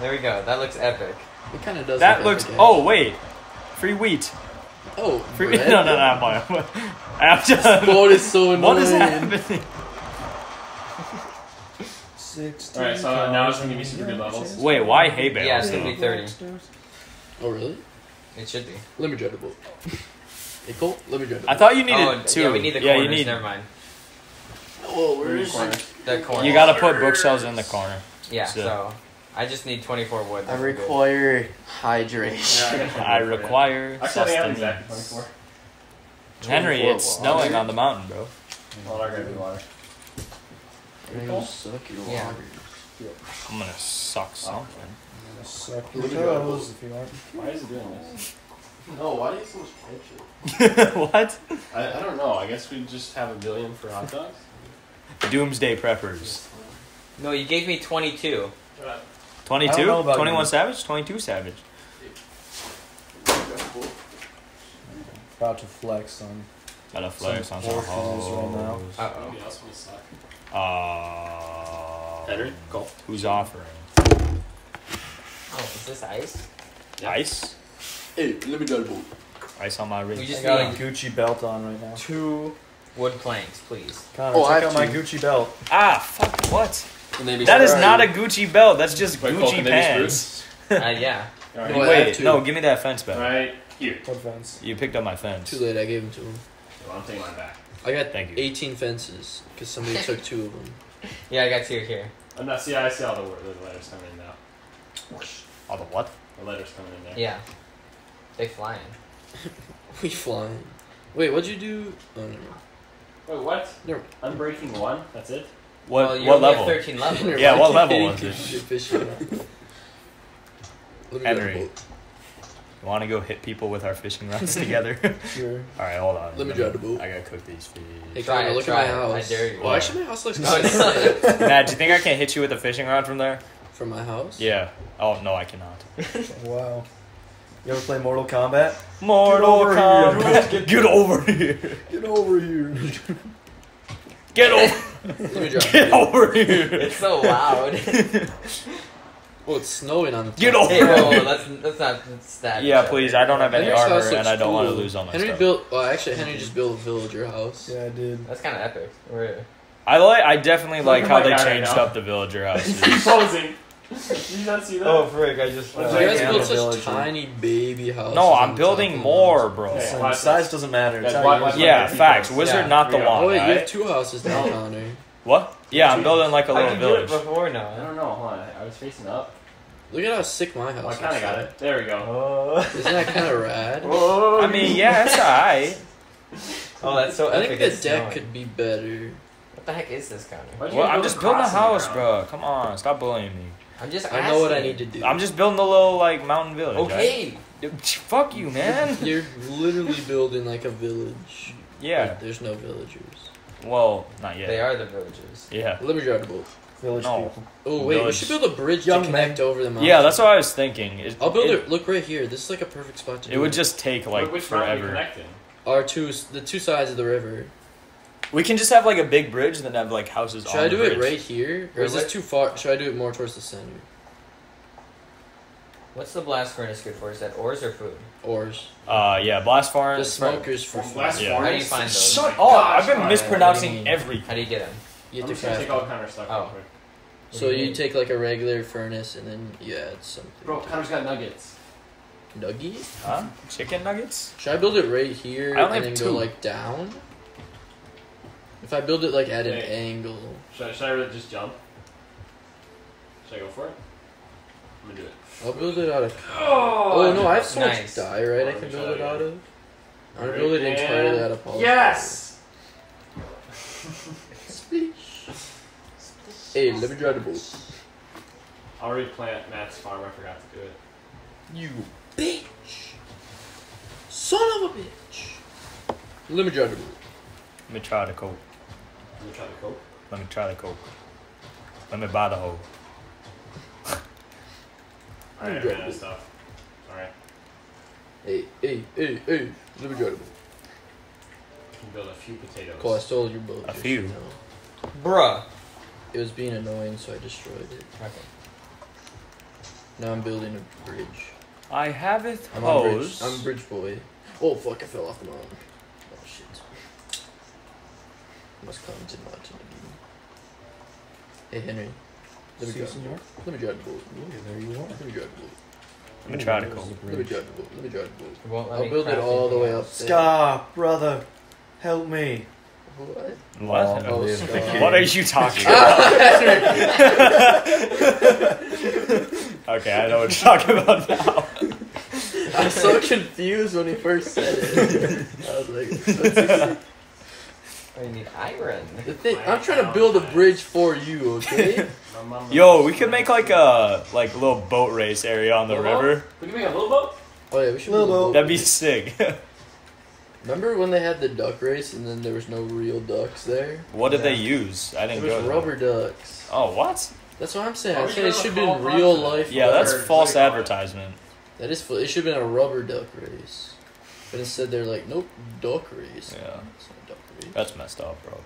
There we go. That looks epic.
It kind of does.
That
look
looks.
epic,
Oh wait, free wheat.
actually. oh,
Free.
bread?
No, no, no. I'm fine. I'm
This
done.
boat is so annoying.
What is happening?
Six.
Alright, so now it's gonna give you super good levels.
Wait, why hay bales?
Yeah, it's gonna
though?
be 30.
Oh really?
It should be.
Let me drive the boat. Hey Cole, let me drive the boat.
I thought you needed
oh,
two.
yeah, we need the
yeah,
corners.
you need.
Never mind.
Whoa, where is
Corner.
it?
The corners.
You gotta put bookshelves in the corner.
Yeah,
So-
so I just need 24 wood.
I
That's good.
require hydration.
Yeah,
I require
Actually, I think I have exactly
sustenance.
24.
Henry,
24
it's
water.
snowing on the mountain, bro.
Well, I gotta be water.
You suck your
Yeah.
water.
I'm gonna suck something.
Suck your toes if you want.
Why is it doing this?
No, why do you have so much ketchup?
what?
I, I don't know. I guess we just have a billion for hot dogs.
Doomsday preppers.
No, you gave me 22.
22?
I don't know about
21
you.
Savage? 22 Savage.
About to flex on.
Gotta flex
Some
on some
orphans right now.
hoes.
Uh oh.
Maybe else will suck.
Uh,
Henry, go.
Who's offering?
Oh, is this ice?
Ice?
Hey, let me drive the boat.
Ice on my
We
wrist.
I
just
got a
need
Gucci belt on right now.
two wood planks, please.
Connor,
Oh, I
check
have
out my. Gucci belt.
Ah, fuck, what?
Can they be
That is not a Gucci belt. That's just
Wait,
Gucci
can they be
pants.
Uh, yeah.
Alright.
No,
Wait, no, give me that fence back.
Right here.
What fence?
You picked up my fence.
Too late, I gave them to him.
Well, I'm taking mine back.
I got
Thank you.
18 fences because somebody took two of them.
Yeah, I got two here.
I'm not. See, I see all the, wor- the letters coming in now.
Oh, the what?
The letters coming in there.
Yeah. They flying.
We flying. Wait, what'd you do? Oh, never mind.
Wait, what?
Never-
Unbreaking one. That's it.
What,
well,
what level?
13 levels.
Never
Yeah, what level was it?
fishing rod. Let me
Henry. You want to go hit people with our fishing rods together?
Sure.
All right, hold on.
Let me drive the boat.
I gotta cook these fish.
Hey.
Try
it,
look
try
at my
it. I
house.
dare you.
Well, actually, my house looks
No,
nice.
Matt, do you think I can hit you with a fishing rod from there?
From my house.
Yeah. Oh no, I cannot.
Wow. You ever play Mortal Kombat?
Mortal
over here.
Kombat. Get over here.
Get over here.
Get over.
Let me drive.
Get over here.
It's so loud.
Oh, it's snowing on the.
Get over
hey, whoa, whoa, let's, let's not stab each
Yeah,
other.
please. I don't have any
Henry's
armor, and
looks
I don't want to lose all my
Henry
stuff.
built. Well, actually, Henry just built a villager house.
Yeah, I did.
That's kind of epic. We're,
I like. I definitely like how they
guy right
changed up the villager houses.
Posing. Did you not see that?
oh, frick! I just.
What's
You
that?
guys built such
villager.
tiny baby houses.
No, I'm
top
building
of
more,
them.
bro.
Okay.
Listen, size doesn't matter. It's
Guys,
how you
watch
use it.
Yeah,
Two
facts. Wizard,
Yeah,
not the
here we go.
one,
Oh wait, you have two houses now, Connor.
What? Yeah, I'm building like a
I
little
can do it
village.
before
I
now.
don't know. Hold on. I was facing up.
Look at how sick my oh, house.
Well, I
is.
kind of got it. There we go. Oh.
Isn't that kind of rad?
Whoa.
I mean, yeah, it's alright.
Oh, that's so
I
epic.
think the
it's
deck
snowing.
could be better.
What the heck is this, Connor?
Why'd you
Well,
guys
I'm
build
just building a
cross in the
house,
ground?
bro. Come on, stop bullying me.
I'm just
I know what I need to do.
I'm just building a little like mountain village.
Okay.
right? Fuck you, man.
You're literally building like a village.
Yeah.
But there's no villagers.
Well, not yet.
They are the villagers.
Yeah.
Let me drive the boat.
Village
No.
people.
Oh wait, we
Village.
should build a bridge
Young
to connect over the mountain.
Yeah, that's what I was thinking. It,
I'll build
it.
it. Look right here. This is like a perfect spot to.
It
do
would just take like
Which mountain are
forever.
connecting?
Our two, the two sides of the river.
We can just have like a big bridge, and then have like houses
Should
on
I
the
do it right here, or is this too far? Should I do it more towards the center?
What's the blast furnace good for? Is that ores or food?
Ores.
Uh, yeah, blast
The
farm.
smokers for
Well,
food.
blast
Yeah.
How do you
furnace?
find those?
Shut up!
Gosh,
I've been
Connor.
mispronouncing
What
everything.
How do you get them?
You
I'm
have
just
to
gonna
craft.
take all
it.
Connor's stuff
Oh.
real quick.
So you take like a regular furnace and then you add something.
Bro, Connor's got nuggets.
Nugget?
Huh? Chicken nuggets?
Should I build it right here
I only
and then
have
go
two.
like down? If I build it like at an
Hey.
angle,
Should I, should I really just jump? Should I go for it? I'm gonna do it.
I'll build it out of. Oh, oh no, I have so
Nice.
much dye, right? I can build it out of. I'm gonna build it entirely out of polystyrene.
Yes.
Hey, let me try the boat.
I'll replant Matt's farm. I forgot to do it.
You bitch! Son of a bitch! Let me try the boat.
Let me try the coke.
I'm gonna try the coke.
Let me try the coke. Let me buy the hoe.
All right, I
Okay.
ran out of stuff. Sorry.
Hey, hey, hey, hey, let me try the boat.
I can build a few potatoes.
Cole, I stole your boat.
A
just
few.
so you know.
Bruh.
It was being annoying, so I destroyed it.
Okay.
Now I'm building a bridge.
I have it
I'm on bridge. I'm bridge boy. Oh fuck! I fell off the mountain. Oh shit. Must come to mountain again. Hey Henry, let me
Si,
drive the
senor.
boat. Let me drive the boat.
Okay, there you are.
Let me drive the boat.
Let me try the
Ooh,
coke.
there's a
Let me drive the boat. Let me drive the boat.
It won't let
I'll
me
build it all the way up
else.
there.
Scar, brother, help me.
What?
What?
Oh,
live.
Scar.
What are you talking about? okay, I know what you're talking about now.
I was so confused when he first said it. I was like, what's he say?
You need iron.
the thing. I'm trying to build a bridge for you, okay?
Yo, we could make like a like little boat race area on the
Little
river.
We can make a little boat.
Oh yeah, we should
Little
build a
boat.
boat.
That'd be sick.
Remember when they had the duck race and then there was no real ducks there?
what did they use? I
It
didn't
was
go. there.
rubber ducks.
Oh, what?
That's what I'm saying.
Why
I'm
would
saying
you
it should be in real
box?
life.
Yeah, that's
Or
false
what do you call it?
advertisement.
That is. fu- It should have been a rubber duck race, but instead they're like, nope, duck race.
Yeah.
It's not duck race.
That's messed up, bro.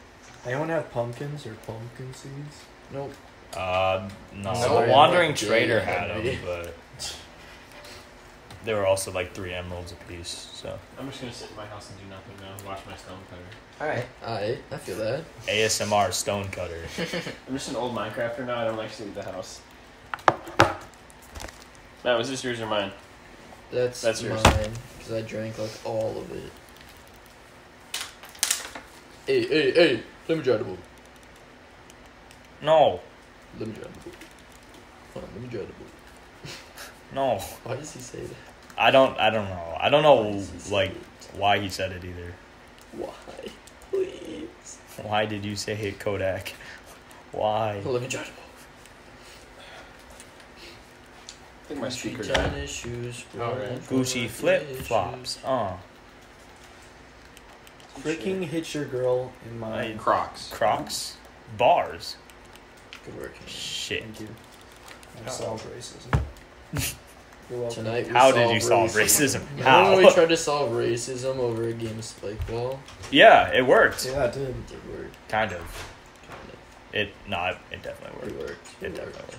Anyone have pumpkins or pumpkin seeds?
Nope.
Uh, no.
Sorry,
the Wandering
like,
Trader had them, but they were also like three emeralds apiece. So
I'm just gonna sit in my house and do nothing now. Watch my stone cutter.
All
right, all right. I feel that.
ASMR Stonecutter.
I'm just an old Minecrafter now. I don't like actually leave the house. Matt, was this yours or mine?
That's,
That's yours.
mine because I drank like all of it. Hey, hey, hey! Let me try the boat.
No,
Let me try the boat. Hold on, let me try the boat.
no.
Why does he say that?
I don't. I don't know. I don't know
does
like
it?
why he said it either.
Why? Please.
Why did you say it, Kodak? Why?
Let me try the boat.
I think my
Gucci
speaker died.
tennis shoes.
Oh, right.
Gucci flip flops. Uh,
Freaking hit your girl in my.
I-
Crocs.
Crocs, bars.
Good work. Henry.
Shit.
Thank you. I oh. solved racism. You're welcome.
Tonight we
How did
solve
you solve racism?
Remember
How?
when we tried to solve racism over a game of spike ball?
Yeah, it worked.
Yeah, it did.
It did work.
Kind of.
Kind of.
It no, it, it definitely
of. It
worked.
worked.
It
It
definitely
worked.
worked.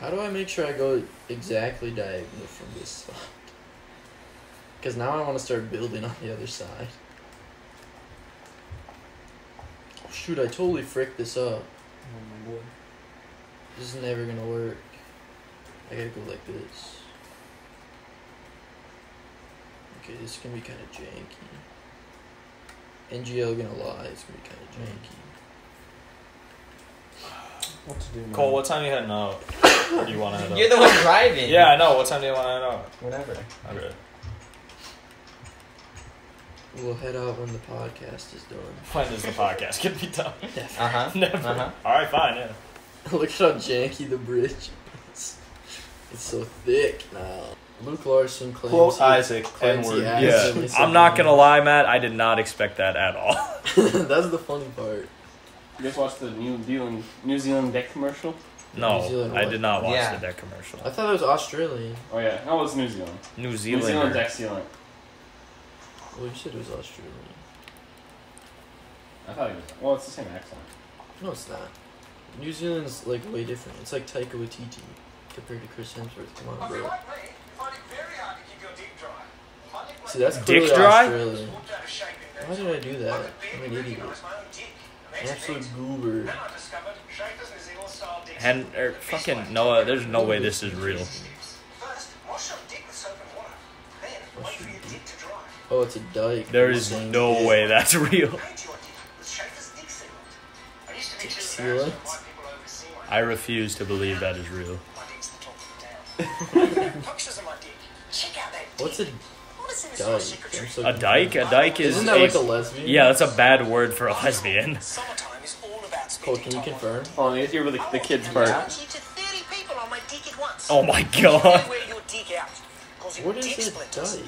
How do I make sure I go exactly diagonal from this spot? Because now I want to start building on the other side. Oh shoot, I totally fricked this up.
Oh my boy.
This is never gonna work. I gotta go like this. Okay, this is gonna be kind of janky. NGL gonna lie, it's gonna be kind of mm. janky.
What to do now?
Cole, what time you heading out? Or do you want to head
You're the one driving.
Yeah, I know. What time do you want to head out?
Whatever.
Okay.
We'll head out when the podcast is done.
When is the podcast gonna be done?
Uh huh.
Never.
Uh huh.
All right, fine. Yeah.
Look how janky the bridge is. It's so thick now. Luke Larson claims
Quote
he-
Isaac,
claims he
N-word.
accidentally
Yeah. I'm not gonna lie, Matt. I did not expect that at all.
That's the funny part.
You guys watched the New Zealand New Zealand deck commercial?
No, I did not watch
Yeah.
the deck commercial.
I thought it was Australian.
Oh yeah, no, it's New Zealand.
New
New Zealand deck sealant.
Well, you said it was Australian.
I thought it was. Well, it's the same accent.
No, it's not. New Zealand's like way different. It's like Taika Waititi compared to Chris Hemsworth. Come on, bro. See, that's
Dick
clearly
dry?
Australian. Why did I do that? I'm an idiot. An absolute goober.
And er, fucking Noah, there's no way this is real.
Oh, it's a dike.
There
You're
is
saying
no
it.
way that's real.
Sealant?
I refuse to believe that is real.
Pictures of my dick. Check out that
What's a
I wanna see this
dyke?
little
I'm
secretary.
so
A dyke? A dyke is
Isn't that like a
a,
lesbian?
yeah. That's a bad word for a lesbian.
Summertime all about
Cole,
spending
can you
time
confirm?
Oh, Hold on, you hear the, the kids part.
want you to 30 people on my dick.
Oh my god.
wear your dick out. Cause your
What is
dick
a
splinters.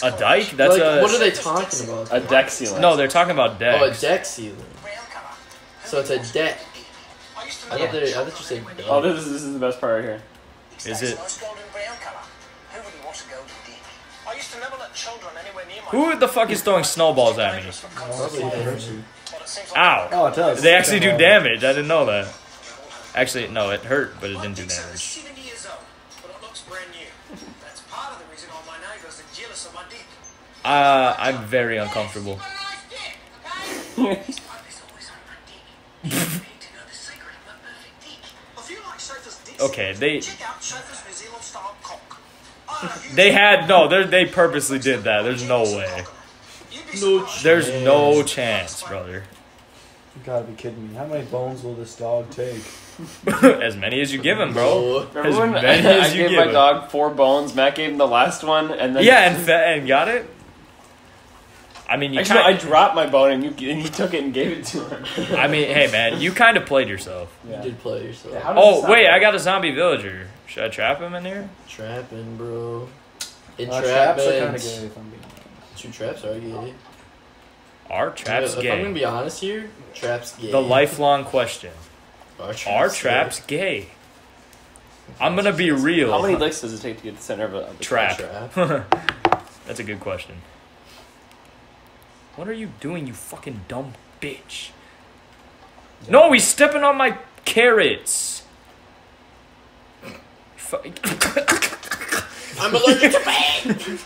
Dyke?
A dyke? That's
like,
a
what are they talking about?
A deck ceiling.
no. They're talking about
Oh, a deck ceiling. So it's a deck.
I used to
thought, they, I thought you said dyke.
Oh, this is, this is the best part right here.
It's
Is
that
it-
nice golden brown colour. Who really wants a golden dick? I used to never let children anywhere near my
Who the fuck is throwing snowballs at me?
Probably Hershey.
But it seems like
Ow.
Oh, it does.
They actually do damage. I didn't know that. Actually, no, it hurt, but it didn't do damage.
Zealand style cock. I know you-
they had no. They they purposely did that. There's no way.
No.
There's no chance, brother.
You gotta be kidding me. How many bones will this dog take?
as many as you give him, bro. As
Remember when
many
I
as you
gave
give
my
him.
dog four bones? Matt gave him the last one, and then
Yeah, and fe- and got it. I mean, you.
Actually, no, I dropped my bone, and you and he took it and gave it to him.
I mean, hey man, you kind of played yourself.
you did play yourself.
Yeah, how does this
Oh wait,
happen?
I got a zombie villager. Should I trap him in here?
Trapping, bro.
Uh, traps are kind of gay if I'm being honest.
Two traps are gay.
Are traps
if I'm gonna be honest here, traps gay.
The lifelong question:
Are traps,
Are
gay?
traps gay? I'm gonna be real.
How many licks does it take to get the center of a, of a
Trap.
Trap.
That's a good question. What are you doing, you fucking dumb bitch? No, he's stepping on my carrots.
I'm allergic to pain.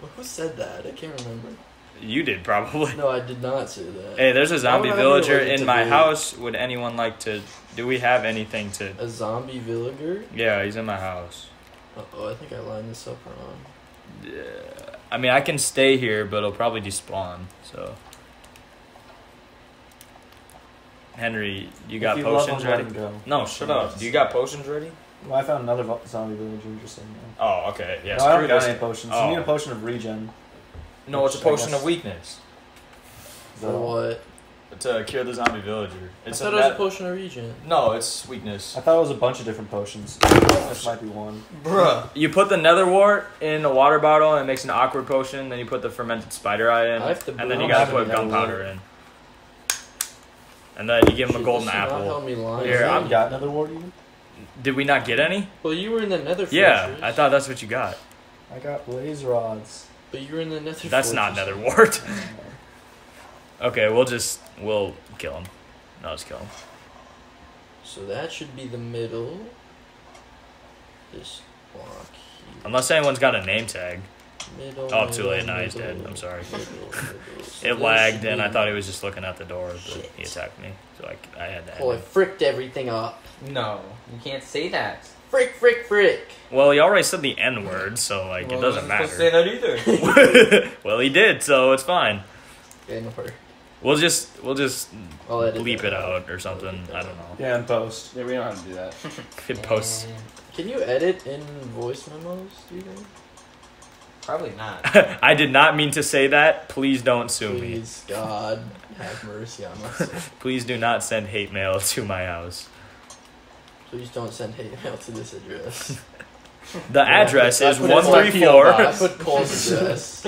well, who said that? I can't remember.
you did probably.
No, I did not say that.
Hey, there's a zombie
would I be
villager in my
pain?
house. Would anyone like to? Do we have anything to?
A zombie villager?
Yeah, he's in my house.
Uh oh, I think I lined this up wrong.
Yeah. I mean, I can stay here, but it'll probably despawn. So, Henry, you got
you
potions ready?
go.
No, shut up. Do you got potions ready?
Well, I found another zombie villager just saying that.
Oh, okay. Yeah,
no, I don't got any potions.
Oh.
You need a oh. potion of regen.
No, it's a potion
guess-
of weakness
For
So,
what?
To cure the zombie villager.
I
It's
thought
a
it was a potion of regen.
No, it's weakness.
I thought it was a bunch of different potions. This might be one.
Bruh. You put the nether wart in a water bottle and it makes an awkward potion. Then you put the fermented spider eye in,
I have to
and then you
it.
gotta
I don't
put gunpowder in. And then you give him a
Shit,
golden
this should not
apple.
help me line
Here. I'm-
got nether wart even?
Did we not get any?
Well, you were in the nether
Yeah,
fortress.
I thought that's what you got.
I got blaze rods.
But you were in the nether
That's not
fortress.
nether wart. okay, we'll just we'll kill him. No, just kill him.
So that should be the middle. This block here.
Unless anyone's got a name tag.
Middle,
Oh, too late. Now he's dead. I'm sorry.
middle, middle. So
It lagged, and I thought he was just looking at the door, but
Shit.
he attacked me, so I, I had to. End
Oh, I fricked everything up.
No, you can't say that.
Frick, frick, frick.
Well, he already said the N word, so like
Well,
it doesn't
I wasn't supposed to
matter.
say that either.
well, he did, so it's fine.
Okay, no worry.
We'll just we'll just
I'll edit
bleep
that
it out or something. I don't know.
Yeah, in post.
Yeah, we know how to do that.
It posts.
Can you edit in voice memos, do you think?
Probably not.
I did not mean to say that. Please don't sue me.
Please, God, have mercy on us.
Please do not send hate mail to my house.
Please don't send hate mail to this address.
The address
I
is
put it
one
in my
three
PO box. I put Cole's address.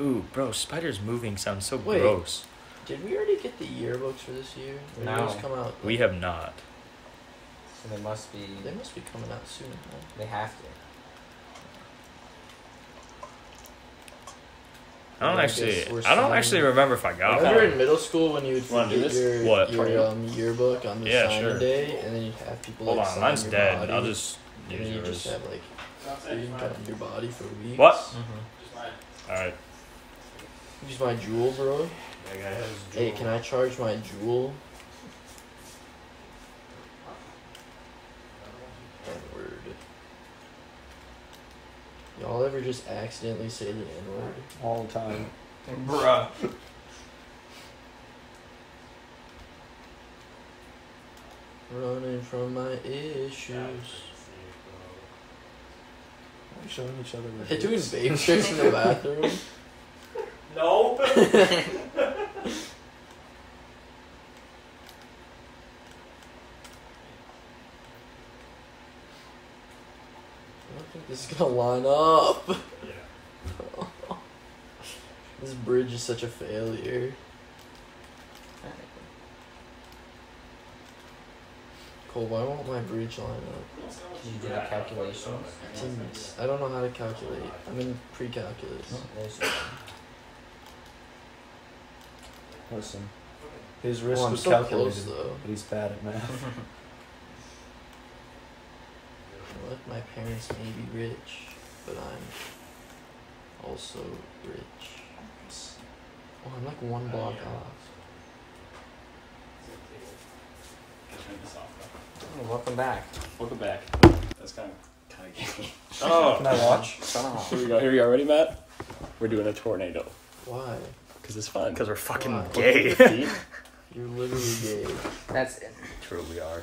Ooh, bro, spiders moving sounds so
Wait.
gross.
Did we already get the yearbooks for this year? Or
No.
did those come out?
We have not.
So they must be.
They must be coming out soon. Huh?
They have to.
I don't
I
actually. I don't actually remember if I got
Remember
one.
in middle school when you would
Wanna do
get
this?
your,
What?
your um, yearbook on the
Yeah,
signing
sure.
day, and then you'd have people
Hold
like
on,
sign
mine's
your
dead.
body,
I'll just
and
use
then you just have like you can cut your body for weeks.
What?
Mm-hmm.
All right.
Use my Juul, bro. That guy has Juul. Hey, can I charge my Juul? N-word. Y'all ever just accidentally say the N-word?
All the time.
Bruh.
Running from my issues.
Are we showing each other?
Hey, doing baby tricks in the bathroom.
No.
I don't think this is gonna line up. Yeah. this bridge is such a failure. Cole, why won't my bridge line up?
Did you do the calculations?
I don't know how to calculate. I'm in pre-calculus.
There's your-
Listen, his oh, risk
Well,
was
so
calculated,
close though.
but he's bad at math.
What? My parents may be rich, but I'm also rich. Oh, I'm like one oh, block off.
Oh, welcome back.
Welcome back. That's kind of kind of gay.
Oh.
Can I watch?
Here we go. Here we go. Ready, Matt? We're doing a tornado
Why?
Because it's fun.
Because we're fucking
Why?
gay.
You're literally gay.
That's it.
True, we are.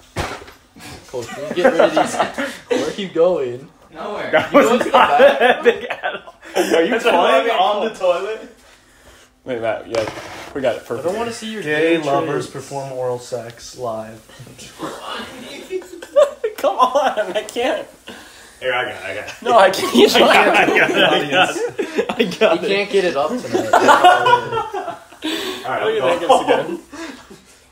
Cole, can you get rid of these? Where are you going?
Nowhere.
That
You
was
go to the
not
bathroom?
epic at all. Are you
That's
playing on the toilet?
Wait, Matt. Yeah, we got it
I don't want to see your
Gay
gay
lovers
tricks.
perform oral sex live.
Come on, I can't.
Here, I got it. I got it.
No, I can't.
I got it. I got it. I got
You
it.
can't get it up tonight. That's all
All right,
Look
I'll
at that
go.
again.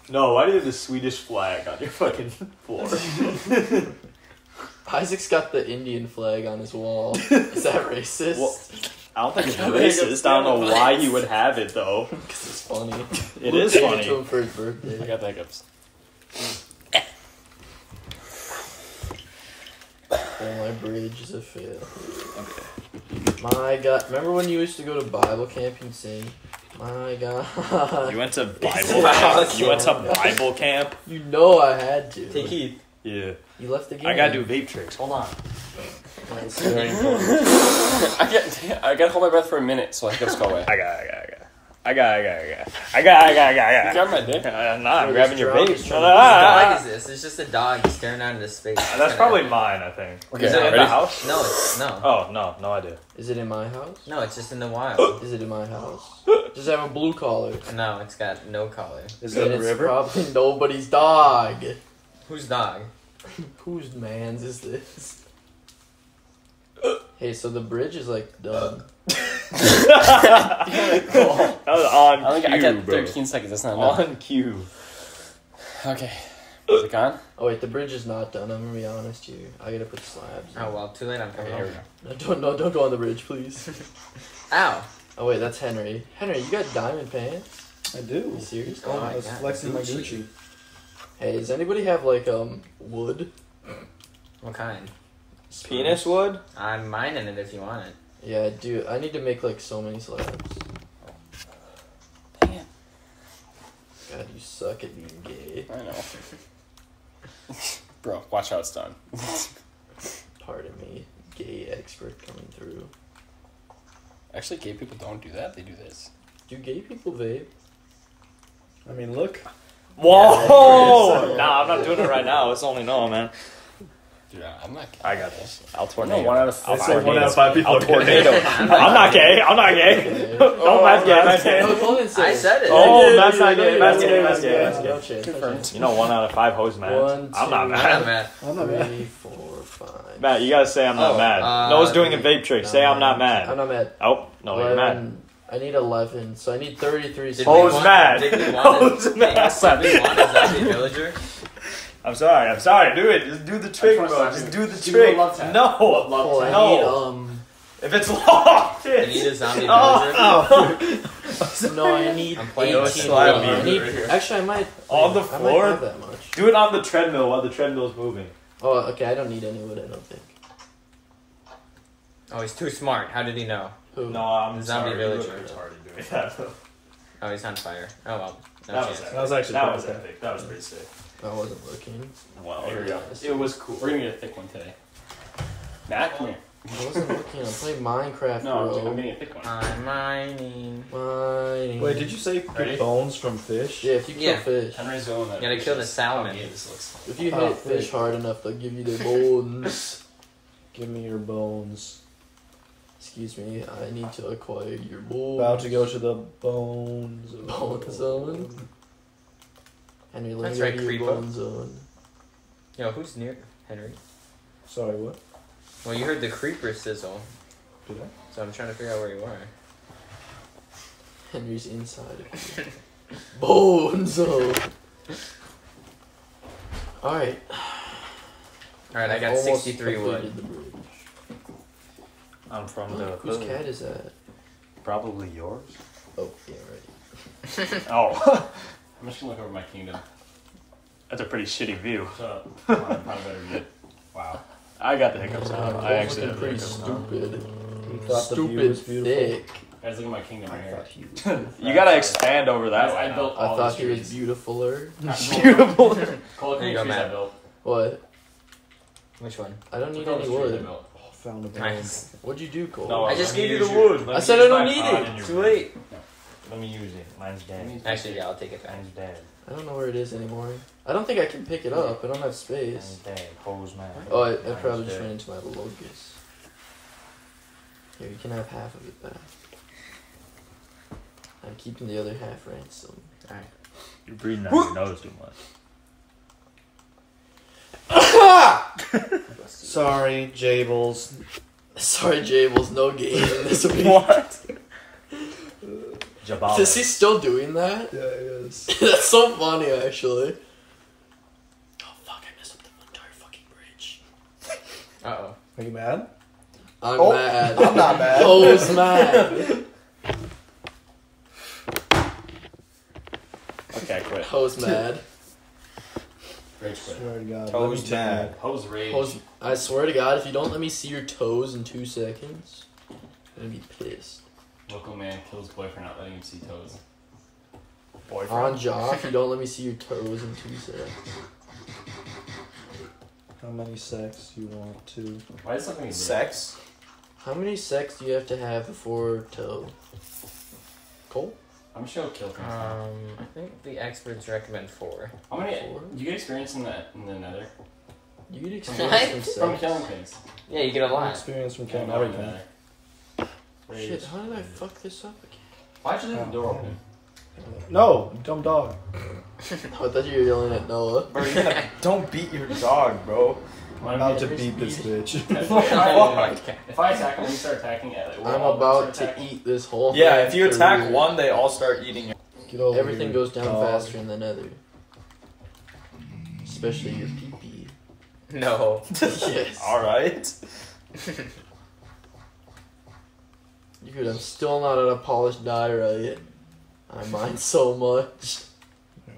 No, why do you have the Swedish flag on your fucking floor?
Isaac's got the Indian flag on his wall. Is that racist?
Well, I don't think it's
I think it's
racist. I don't know why you would have it though.
Because it's funny.
It
We'll
is funny.
It to him for his birthday.
I got the hiccups.
Oh, my bridge is a fail. Okay. My God, remember when you used to go to Bible camp and sing? My God.
You went to Bible camp. You went to Bible camp.
You know I had to.
Take heed.
Yeah.
You left the game.
I gotta do vape tricks. Hold on.
I get. I gotta hold my breath for a minute so I can just go away.
I got. I got. I got. I got. I got. I got. I got. I got. I got. I
You
got.
got my dick.
Uh, nah, I'm grabbing your
drunk
vape.
is
No,
trying
no,
to-
no,
What
no,
dog is this? It's just a dog staring out into space.
Uh, That's probably mine. I think.
Okay,
Is it in
ready?
the house?
No, it's no.
Oh no, no idea.
Is it in my house?
No, it's just in the wild.
Is it in my house? Does it have a blue collar?
No, it's got no color.
Is
Then
it a
it's
river?
probably nobody's dog.
Whose dog?
Whose man's is this? Hey, so the bridge is like done.
That was on
I think I
cue,
got
bro.
13 seconds. That's not enough.
On cue.
Okay. Is it gone?
Oh wait, the bridge is not done. I'm gonna be honest here. I gotta put slabs.
Oh well, too late. I'm
Okay,
coming
here we go.
No, don't no, don't go on the bridge, please.
Ow!
Oh wait, that's Henry. Henry, you got diamond pants?
I
Are
do.
you serious?
Oh
I
my
was
god.
flexing my
Gucci.
Gucci.
Hey, does anybody have like um wood?
What kind?
Penis wood?
I'm mining it if you want it.
Yeah, dude. I need to make like so many slabs.
Damn.
God, you suck at being gay.
I know. Bro, watch how it's done.
Pardon me, gay expert coming through.
Actually, gay people don't do that. They do this.
Do gay people vape?
I mean, look.
Whoa!
Yeah.
nah, I'm not doing it right now. It's only no, man.
Dude, I'm not gay.
I got this. I'll
No,
tornado.
one out of
I'll
It's like one out of five people
I'll tornado. I'm not gay. I'm not gay. No, Matt's gay. Matt's gay.
No, Colin
I said it.
Oh,
Yeah,
Matt's
yeah,
not gay.
yeah,
Matt's
yeah,
gay.
yeah,
Matt's gay.
yeah,
Matt's
No
gay.
chance. no
Confirmed.
You know, one out of five hoes, man.
One,
I'm not mad.
I'm mad.
I'm not mad.
Three, four, five.
Matt, you gotta say I'm not
Oh,
mad.
uh,
Noah's doing a vape trick. Say I'm not mad.
I'm not mad.
Oh, no, you're mad.
I need 11, so I need 33.
Did
Oh,
we
mad.
Did we want
Who's
it?
mad?
Did we want a zombie villager?
I'm sorry. I'm sorry. Do it. Just do the trick, bro. Just do the
Give me a
trick.
love tap.
No.
Oh, I
No.
need, um,
If it's locked.
You need
it's-
a zombie villager?
Oh.
no, I need
I'm playing
18.
with
slab
I
meat
need,
here.
actually, I might.
On the
I might
floor?
have that much.
Do it on the treadmill while the treadmill's moving.
Oh, okay, I don't need any wood, I don't think.
Oh, he's too smart. How did he know?
Who?
No, I'm the
Zombie
sorry. You
villager.
were retarded doing that.
Oh, he's on fire. Oh well. No
That
chance.
was,
That was actually
that was
good.
epic. That was pretty sick.
I wasn't looking.
Well,
Here we go.
It was cool.
We're gonna get a thick one today. Matt, come here.
I wasn't looking. I'm playing Minecraft,
No, I'm,
bro.
I'm getting a thick one.
I'm mining.
Mining.
Wait, did you say
Ready?
get bones from fish?
Yeah, if you kill
Yeah.
fish.
Henry's going that.
You gotta kill the
How
salmon.
gay this looks.
If you hit fish
fish.
hard enough, they'll give you their bones.
Give me your bones.
Excuse me, I need to acquire your bones.
About to go to the bones.
Bone zone. Henry, let
That's right,
to
creepo.
bone zone.
Yo, who's near Henry?
Sorry, what?
Well, you heard the creeper sizzle,
Did I?
so I'm trying to figure out where you are.
Henry's inside of you. bone zone. Alright.
Alright, I got 63 wood.
the.
I'm from
Oh,
the
whose
hood.
cat is that?
Probably yours.
Oh, yeah, right.
Oh,
I'm just gonna look over my kingdom.
that's a pretty shitty view.
Shut up. Come on, I probably better get. Wow.
I got the hiccups now.
I'm
I actually
looking
have the
pretty
hiccups now.
stupid.
You thought the view was
Stupid
beautiful.
thick.
Guys, look at my kingdom right
I
here.
thought he was.
You gotta expand over that
Guys,
way.
I
now.
built
I
all
thought
these
he was
trees.
beautifuler.
Beautiful.
Call it
There you
trees
go,
I
Matt.
built.
What?
Which one?
I don't need
Look at all
any
the trees I
wood.
built.
Oh, found a.
Nice.
What'd you do, Cole?
No,
I just
let
gave you the
your-
wood.
I said I don't need it.
in your
Too late.
Let me use it. Mine's dead.
Actually, yeah, I'll take it back.
Mine's dead.
I don't know where it is anymore. I don't think I can pick it up. I don't have space.
Mine's
space.
dead. Hose man.
Oh, I, I
Mine's
probably just ran into my locust. Here, you can have half of it back. I'm keeping the other half ransom. Alright.
You're breathing out your nose too much.
Sorry, Jables.
Sorry, Jables, no game this week.
What? Jabal.
Is he still doing that?
Yeah, he is.
That's so funny, actually. Oh fuck! I messed up the entire fucking bridge.
Uh oh.
Are you mad?
I'm
Oh,
mad.
I'm not mad.
Cole's mad.
Okay, I quit.
Ho's mad.
Rage quit.
Swear to God.
Toes
let me tell you.
mad.
Hose rage.
Ho's, I swear to God, if you don't let me see your toes in two seconds, I'm gonna be pissed.
Local man kills boyfriend not letting him see toes.
Boyfriend.
On jaw, if you don't let me see your toes in two seconds.
How many sex do you want to?
Why is something
Sex.
How many sex do you have to have before toe? Cole?
I'm sure gonna kill things.
Um, I think the experts recommend four.
How many?
four?
You get experience in the in the nether
You get
What?
experience from
from killing things.
Yeah, you get a lot.
experience from
Yeah,
killing
no, in the
everything?
nether. Rage.
Shit, how did I fuck this up again?
Why'd you leave the door oh, open?
No, dumb dog.
Oh, I thought you were yelling at Noah.
Bro, you're gonna, don't beat your dog, bro.
I'm about to beat this bitch.
If I, if I attack him, we start attacking it. Like, we're
I'm
all
about
start
to
attacking.
eat this whole
Yeah, if you attack
real.
one, they all start eating your.
Get over
Everything
here,
goes down
dog.
faster in the nether. Especially your pee pee.
No.
yes.
Alright.
Dude, I'm still not at a polished diorite. I mind so much.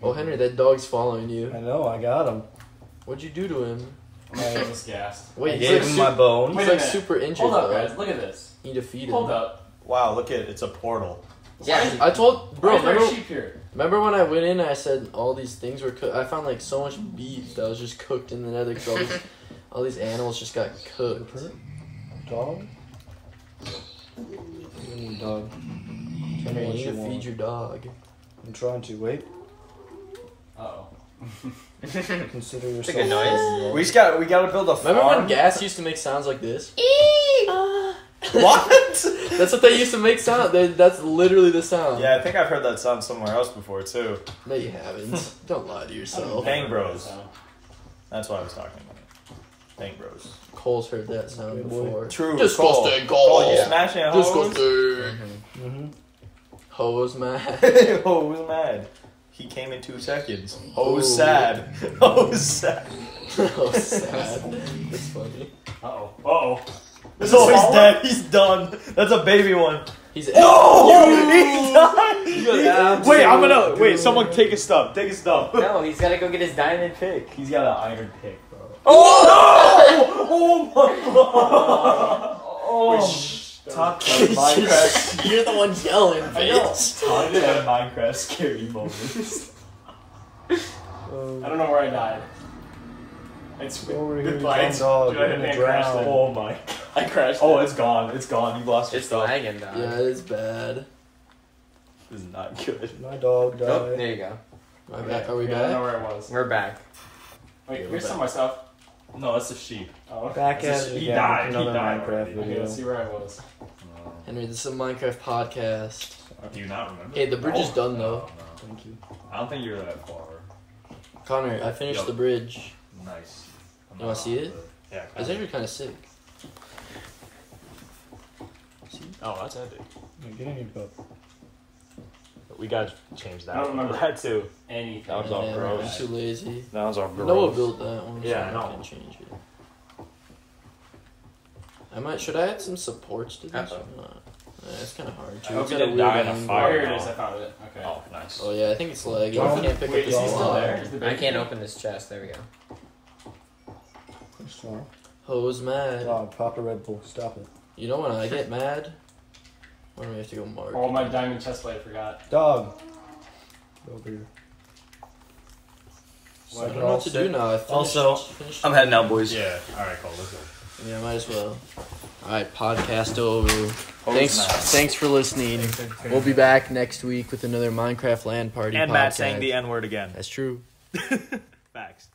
Oh, Henry, that dog's following you.
I know, I got him.
What'd you do to him?
I'm gonna gassed.
Wait,
I
he's
gave
like,
him
su-
my bone.
Wait
he's
a
like
minute.
super injured
Hold up,
though.
guys. Look at this.
Need to feed him.
Hold up.
Wow, look at it. it's a portal.
Yeah.
I told bro.
Why is
Remember,
sheep here?
remember when I went in? I said all these things were cooked. I found like so much beef that was just cooked in the nether. 'cause all these, all these animals just got cooked.
Dog? You need dog. Tell me
Henry, you
what
need
you
feed
want.
your dog.
I'm trying to. Wait.
Uh oh.
Consider yourself.
a good noise.
We just got we gotta build a
Remember when gas used to make sounds like this?
what?
That's what they used to make sound. They, that's literally the sound.
yeah, I think I've heard that sound somewhere else before too.
No, you haven't. Don't lie to yourself.
Bang Bros. That's what I was talking about. Bang Bros.
Cole's heard that sound before.
True.
Disgusting,
Cole.
Cole.
Cole, you smashing a hose?
Disgusting.
Mm-hmm.
Hose man.
oh, who's mad? He came in two seconds. Oh,
Ooh.
sad. Oh, sad.
oh, sad. That's funny.
Uh oh. Uh oh.
This oh, he's dead. He's done. That's a baby one.
He's
No! He died!
You
Wait, I'm gonna. Wait, someone take his stuff. Take his stuff.
No, he's gotta go get his diamond pick.
He's got an iron pick, bro. Oh! Oh my god! Oh! Top ten Minecraft.
You're the one yelling,
I know.
bitch.
Top ten Minecraft scary moments.
I don't know where I died. It's
Over here,
goodbye.
dog.
Dude, I hit and crashed it.
Oh my I crashed. Oh, it's gone. It's gone. You lost your
It's
stuff.
lagging, dog.
Yeah, it's bad.
This is not good.
My dog oh, died.
Oh, there you go.
Am I back? Are we
yeah, I don't
know
where it was.
We're back.
Wait,
Yeah,
here's
we're
some of my stuff.
No, that's a sheep.
Oh,
Back at
a-
it
he
again
died,
with
he
another
died
Minecraft
already.
okay,
video.
let's see where I was.
Uh, Henry, this is a Minecraft podcast.
Uh, do you not remember?
Hey, the bridge is
Oh,
done, though.
no.
Thank you.
I don't think you're that far.
Connor, I finished
Yo.
the bridge.
Nice. I'm
You wanna
not
see
on
it?
the- Yeah.
It's
kinda.
actually kind of sick.
Oh, that's epic.
Yeah, Get in your cup.
We gotta change that.
I don't remember.
that too.
Anything.
That was all
Man,
gross.
I'm too lazy.
That was all gross.
Noah built that one. so
Yeah, I
I can change it. I might. Should I add some supports to this? Or not? Uh, it's kind of hard.
I
Too.
hope
It's
you
at
didn't die in a
angle.
Fire.
here it is. I found it. Okay.
Oh, nice.
Oh yeah, I think it's lagging.
John,
I can't pick
Wait,
up
is he still
ball.
there? Is the
I can't
there?
open this chest. There we go.
What's wrong?
Hose mad.
Oh, pop a Red Bull. Stop it.
You know when I get mad? When we have to go mark.
Oh, my diamond chest plate. I forgot.
Dog. Over here.
I don't know what to do now. I finished,
Also,
finished
I'm heading out, boys.
Yeah. All right, cool. Let's go.
Yeah, might as well. All right, podcast over.
Hose
thanks,
mad.
thanks for listening. We'll be back next week with another Minecraft land party.
And
podcast.
Matt saying the N word again.
That's true.
Facts.